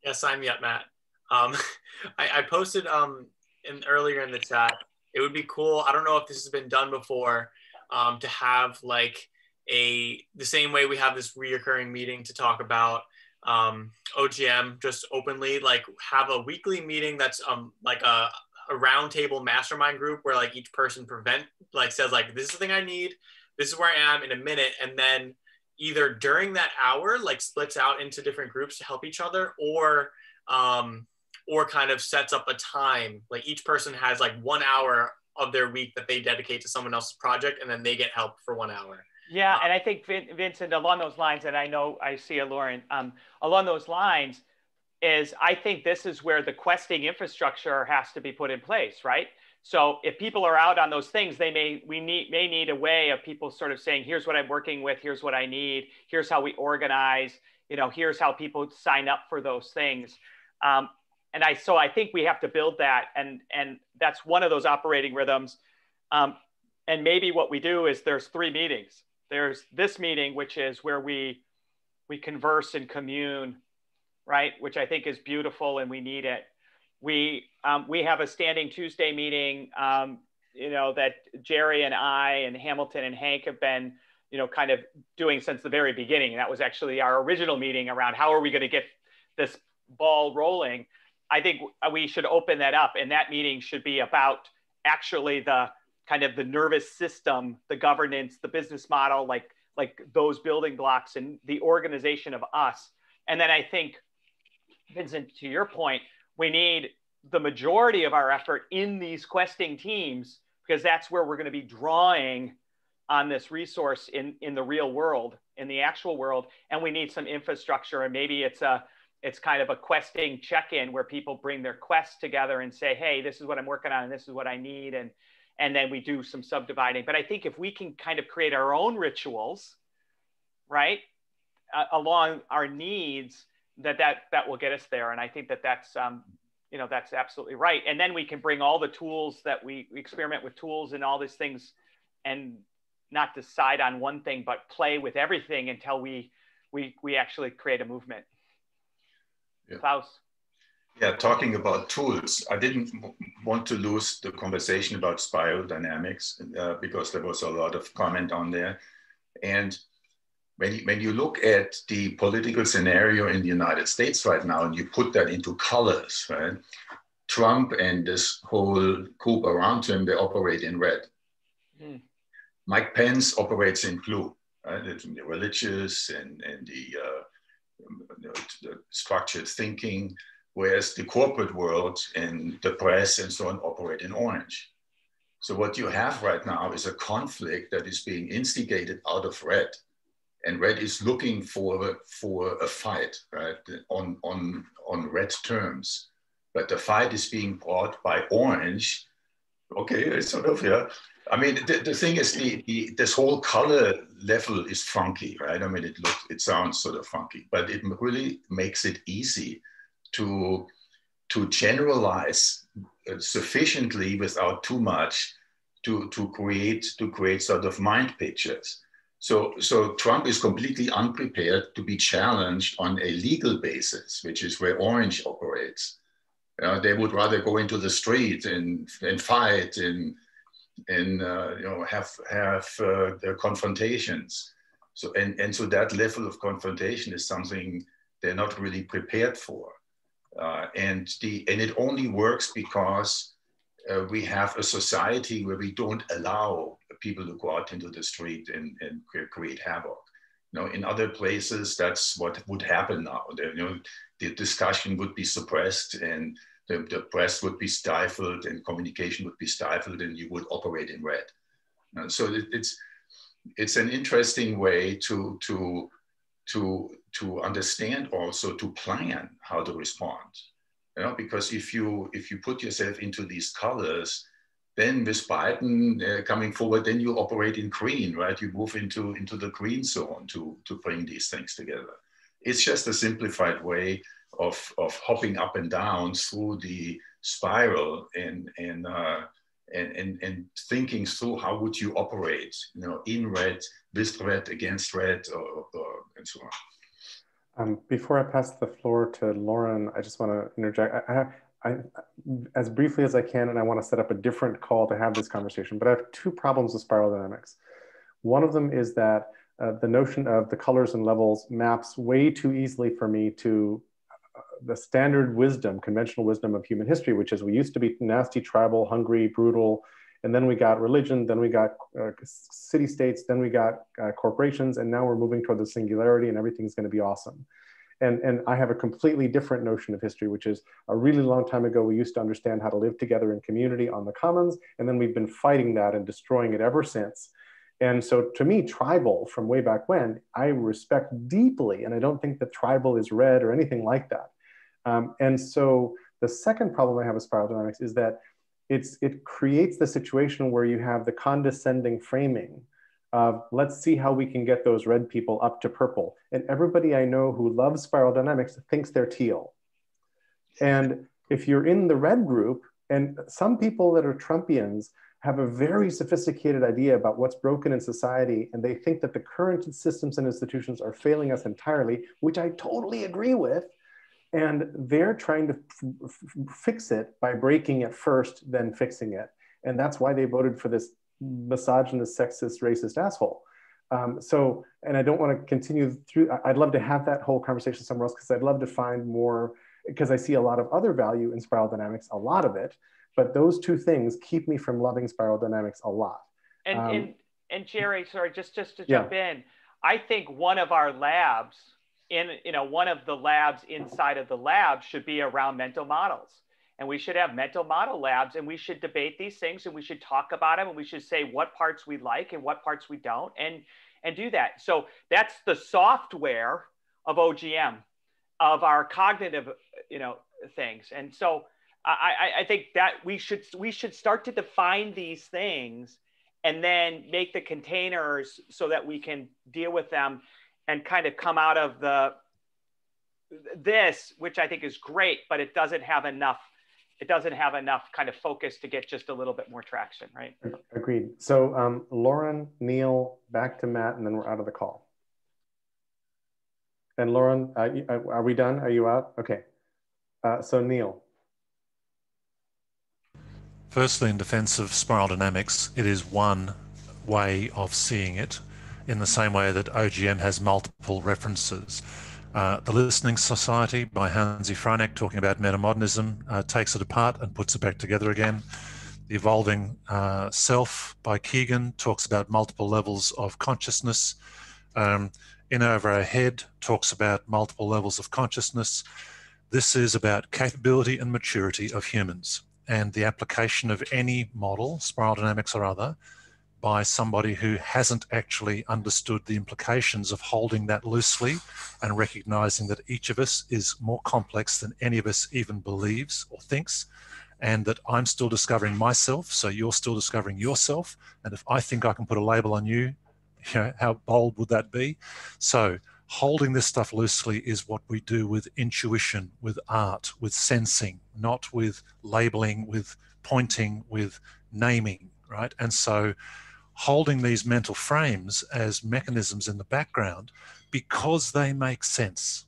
Yes, I'm yet, Matt. Um, I, I, posted um, in earlier in the chat. It would be cool. I don't know if this has been done before um, to have like a the same way we have this reoccurring meeting to talk about um, OGM just openly. Like have a weekly meeting that's um, like a a roundtable mastermind group where like each person prevent like says like this is the thing I need. This is where I am in a minute, and then either during that hour like splits out into different groups to help each other or um, or kind of sets up a time. Like each person has like one hour of their week that they dedicate to someone else's project and then they get help for one hour. Yeah and i think vincent along those lines and i know i see a lauren um, along those lines is i think this is where the questing infrastructure has to be put in place right so if people are out on those things, they may we need may need a way of people sort of saying, here's what I'm working with, here's what I need, here's how we organize, you know, here's how people sign up for those things. Um, and I so I think we have to build that, and and that's one of those operating rhythms. Um, and maybe what we do is there's three meetings. There's this meeting, which is where we we converse and commune, right? Which I think is beautiful, and we need it we um, we have a standing Tuesday meeting. Um, you know that Jerry and I and Hamilton and Hank have been you know kind of doing since the very beginning. That was actually our original meeting around how are we going to get this ball rolling. I think we should open that up, and that meeting should be about actually the kind of the nervous system, the governance, the business model, like like those building blocks and the organization of us. And then I think, Vincent, to your point, we need the majority of our effort in these questing teams because that's where we're going to be drawing on this resource in, in the real world, in the actual world. And we need some infrastructure. And maybe it's a it's kind of a questing check-in where people bring their quests together and say, hey, this is what I'm working on and this is what I need. And and then we do some subdividing. But I think if we can kind of create our own rituals, right, uh, along our needs, that that that will get us there. And I think that that's um, you know that's absolutely right. And then we can bring all the tools that we, we experiment with tools and all these things, and not decide on one thing, but play with everything until we we we actually create a movement. Yeah. Klaus. Yeah, talking about tools, I didn't want to lose the conversation about spiral dynamics uh, because there was a lot of comment on there. And when you, when you look at the political scenario in the United States right now and you put that into colors, right? Trump and this whole group around him, they operate in red. Mm. Mike Pence operates in blue, right? the religious and, and the, uh, the structured thinking, whereas the corporate world and the press and so on operate in orange. So what you have right now is a conflict that is being instigated out of red and red is looking for for a fight right on on on red terms. But the fight is being brought by orange. Okay it's sort of yeah. I mean the, the thing is the, the this whole color level is funky right? I mean it looks it sounds sort of funky but it really makes it easy to to generalize uh, sufficiently without too much to to create to create sort of mind pictures so, so Trump is completely unprepared to be challenged on a legal basis, which is where Orange operates. they would rather go into the street and, and fight and and uh, you know have have uh, their confrontations. So and and so that level of confrontation is something they're not really prepared for, uh, and the and it only works because uh, we have a society where we don't allow people to go out into the street and, and create havoc. You know, in other places, that's what would happen now. The, you know, the discussion would be suppressed and the, the press would be stifled and communication would be stifled and you would operate in red. Uh, so it, it's, it's an interesting way to, to, to, to understand also to plan how to respond. You know, because if you, if you put yourself into these colors, then with Biden uh, coming forward, then you operate in green, right? You move into, into the green zone to, to bring these things together. It's just a simplified way of, of hopping up and down through the spiral and, and, uh, and, and, and thinking through how would you operate, you know, in red, with red, against red, or, or and so on. Um, before I pass the floor to Lauren, I just want to interject. I, I, I, as briefly as I can, and I want to set up a different call to have this conversation, but I have two problems with spiral dynamics. One of them is that uh, the notion of the colors and levels maps way too easily for me to the standard wisdom, conventional wisdom of human history, which is we used to be nasty, tribal, hungry, brutal, and then we got religion, then we got uh, city states, then we got uh, corporations, and now we're moving toward the singularity and everything's going to be awesome. And, and I have a completely different notion of history, which is a really long time ago, we used to understand how to live together in community on the commons, and then we've been fighting that and destroying it ever since. And so to me, tribal from way back when, I respect deeply, and I don't think that tribal is red or anything like that. Um, and so the second problem I have with spiral dynamics is that it's, it creates the situation where you have the condescending framing of let's see how we can get those red people up to purple. And everybody I know who loves spiral dynamics thinks they're teal. And if you're in the red group, and some people that are Trumpians have a very sophisticated idea about what's broken in society, and they think that the current systems and institutions are failing us entirely, which I totally agree with and they're trying to fix it by breaking it first, then fixing it. And that's why they voted for this misogynist, sexist, racist asshole. Um, so, and I don't want to continue through, I'd love to have that whole conversation somewhere else because I'd love to find more, because I see a lot of other value in spiral dynamics, a lot of it, but those two things keep me from loving spiral dynamics a lot. And, um, and, and Jerry, sorry, just, just to jump yeah. in, I think one of our labs in you know one of the labs inside of the lab should be around mental models and we should have mental model labs and we should debate these things and we should talk about them and we should say what parts we like and what parts we don't and and do that so that's the software of ogm of our cognitive you know things and so i i think that we should we should start to define these things and then make the containers so that we can deal with them and kind of come out of the this, which I think is great, but it doesn't have enough. It doesn't have enough kind of focus to get just a little bit more traction, right? Agreed. So um, Lauren, Neil, back to Matt, and then we're out of the call. And Lauren, uh, are we done? Are you out? Okay. Uh, so Neil. Firstly, in defense of spiral dynamics, it is one way of seeing it in the same way that OGM has multiple references. Uh, the Listening Society by Hanzi Freinacht, talking about metamodernism, uh, takes it apart and puts it back together again. The Evolving uh, Self by Kegan talks about multiple levels of consciousness. Um, in Over Our Head talks about multiple levels of consciousness. This is about capability and maturity of humans and the application of any model, spiral dynamics or other, by somebody who hasn't actually understood the implications of holding that loosely and recognizing that each of us is more complex than any of us even believes or thinks and that I'm still discovering myself so you're still discovering yourself and if I think I can put a label on you you know how bold would that be? So holding this stuff loosely is what we do with intuition with art with sensing not with labeling with pointing with naming right? And so holding these mental frames as mechanisms in the background because they make sense.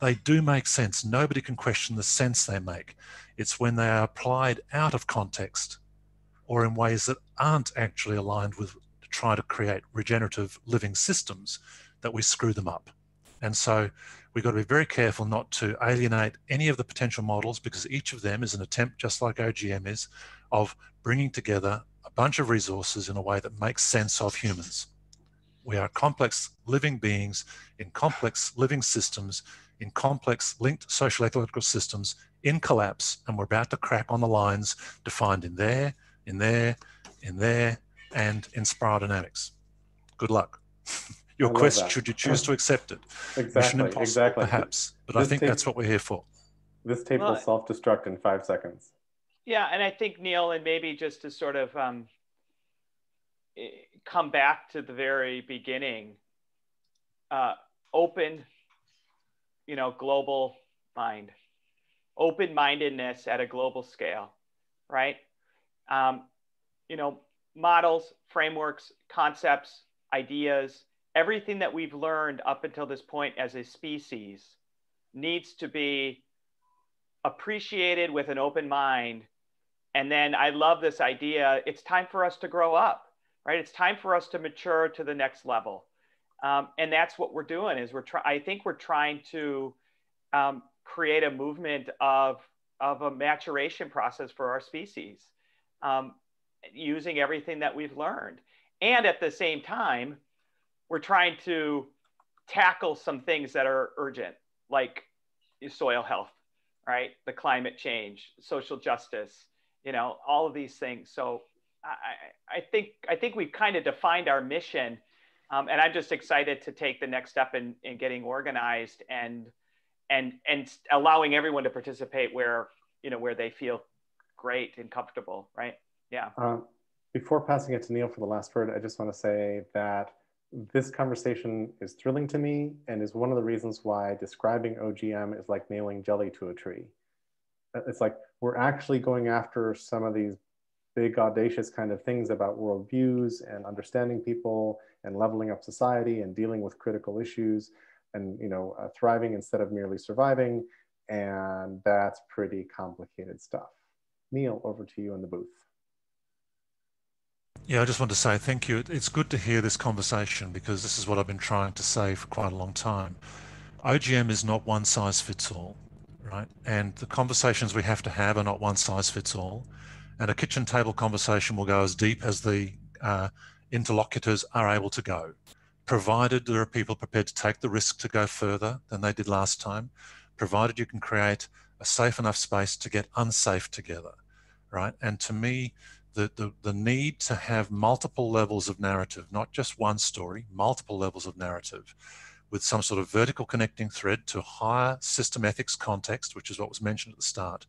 They do make sense. Nobody can question the sense they make. It's when they are applied out of context or in ways that aren't actually aligned with trying to create regenerative living systems that we screw them up. And so we've got to be very careful not to alienate any of the potential models because each of them is an attempt, just like OGM is, of bringing together bunch of resources in a way that makes sense of humans. We are complex living beings in complex living systems, in complex linked social ecological systems in collapse, and we're about to crack on the lines defined in there, in there, in there, and in spiral dynamics. Good luck. Your quest, should you choose to accept it. Exactly, exactly. Perhaps, but this I think tape, that's what we're here for. This tape well, will self-destruct in five seconds. Yeah, and I think Neil, and maybe just to sort of um, come back to the very beginning, uh, open, you know, global mind, open-mindedness at a global scale, right? Um, you know, models, frameworks, concepts, ideas, everything that we've learned up until this point as a species needs to be appreciated with an open mind. And then I love this idea. It's time for us to grow up, right? It's time for us to mature to the next level. Um, and that's what we're doing is we're trying, I think we're trying to um, create a movement of, of a maturation process for our species um, using everything that we've learned. And at the same time, we're trying to tackle some things that are urgent, like soil health, right? The climate change, social justice, you know, all of these things. So I, I think I think we've kind of defined our mission, um, and I'm just excited to take the next step in, in getting organized and and and allowing everyone to participate where you know where they feel great and comfortable, right? Yeah. Um, before passing it to Neil for the last word, I just want to say that this conversation is thrilling to me and is one of the reasons why describing OGM is like nailing jelly to a tree. Uh, it's like we're actually going after some of these big audacious kind of things about worldviews and understanding people and leveling up society and dealing with critical issues and you know uh, thriving instead of merely surviving and that's pretty complicated stuff. Neil, over to you in the booth. Yeah, I just want to say thank you. It's good to hear this conversation because this is what I've been trying to say for quite a long time. OGM is not one size fits all, right? And the conversations we have to have are not one size fits all. And a kitchen table conversation will go as deep as the uh, interlocutors are able to go, provided there are people prepared to take the risk to go further than they did last time, provided you can create a safe enough space to get unsafe together, right? And to me, the, the, the need to have multiple levels of narrative, not just one story, multiple levels of narrative with some sort of vertical connecting thread to higher system ethics context, which is what was mentioned at the start.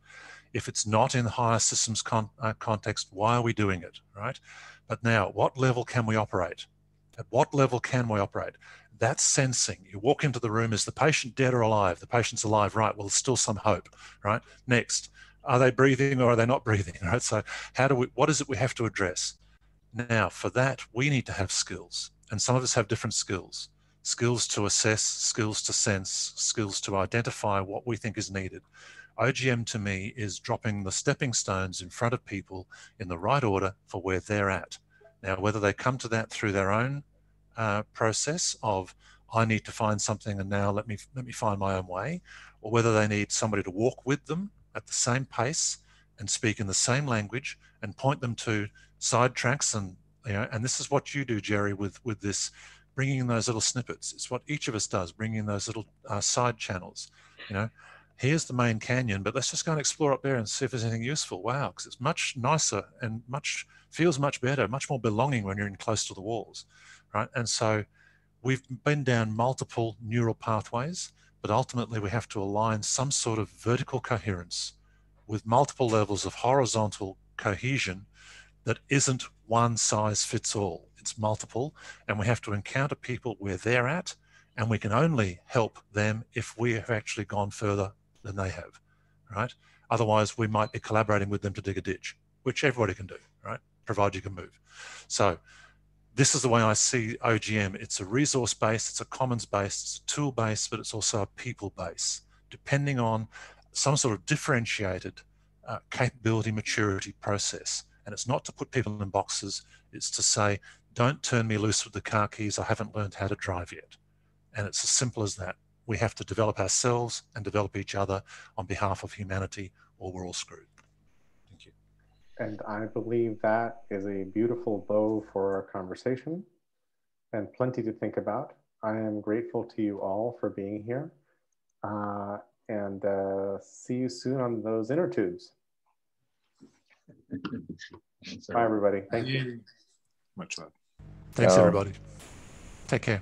If it's not in the higher systems con uh, context, why are we doing it, right? But now, what level can we operate? At what level can we operate? That's sensing. You walk into the room, is the patient dead or alive? The patient's alive, right? Well, there's still some hope, right? Next, are they breathing or are they not breathing right so how do we what is it we have to address now for that we need to have skills and some of us have different skills skills to assess skills to sense skills to identify what we think is needed. Ogm to me is dropping the stepping stones in front of people in the right order for where they're at. Now whether they come to that through their own uh, process of i need to find something and now let me let me find my own way or whether they need somebody to walk with them at the same pace and speak in the same language and point them to side tracks and you know and this is what you do jerry with with this bringing in those little snippets. It's what each of us does bringing in those little uh, side channels you know. Here's the main canyon but let's just go and explore up there and see if there's anything useful. Wow because it's much nicer and much feels much better much more belonging when you're in close to the walls right? And so we've been down multiple neural pathways but ultimately we have to align some sort of vertical coherence with multiple levels of horizontal cohesion that isn't one size fits all. It's multiple, and we have to encounter people where they're at, and we can only help them if we have actually gone further than they have, right? Otherwise, we might be collaborating with them to dig a ditch, which everybody can do, right? Provided you can move. So this is the way I see OGM. It's a resource base, it's a commons base, it's a tool base, but it's also a people base, depending on some sort of differentiated uh, capability maturity process. And it's not to put people in boxes, it's to say, don't turn me loose with the car keys. I haven't learned how to drive yet. And it's as simple as that. We have to develop ourselves and develop each other on behalf of humanity, or we're all screwed. Thank you. And I believe that is a beautiful bow for our conversation and plenty to think about. I am grateful to you all for being here. Uh, and uh, see you soon on those inner tubes. Bye, everybody. Thank you. Much love. Thanks, everybody. Take care.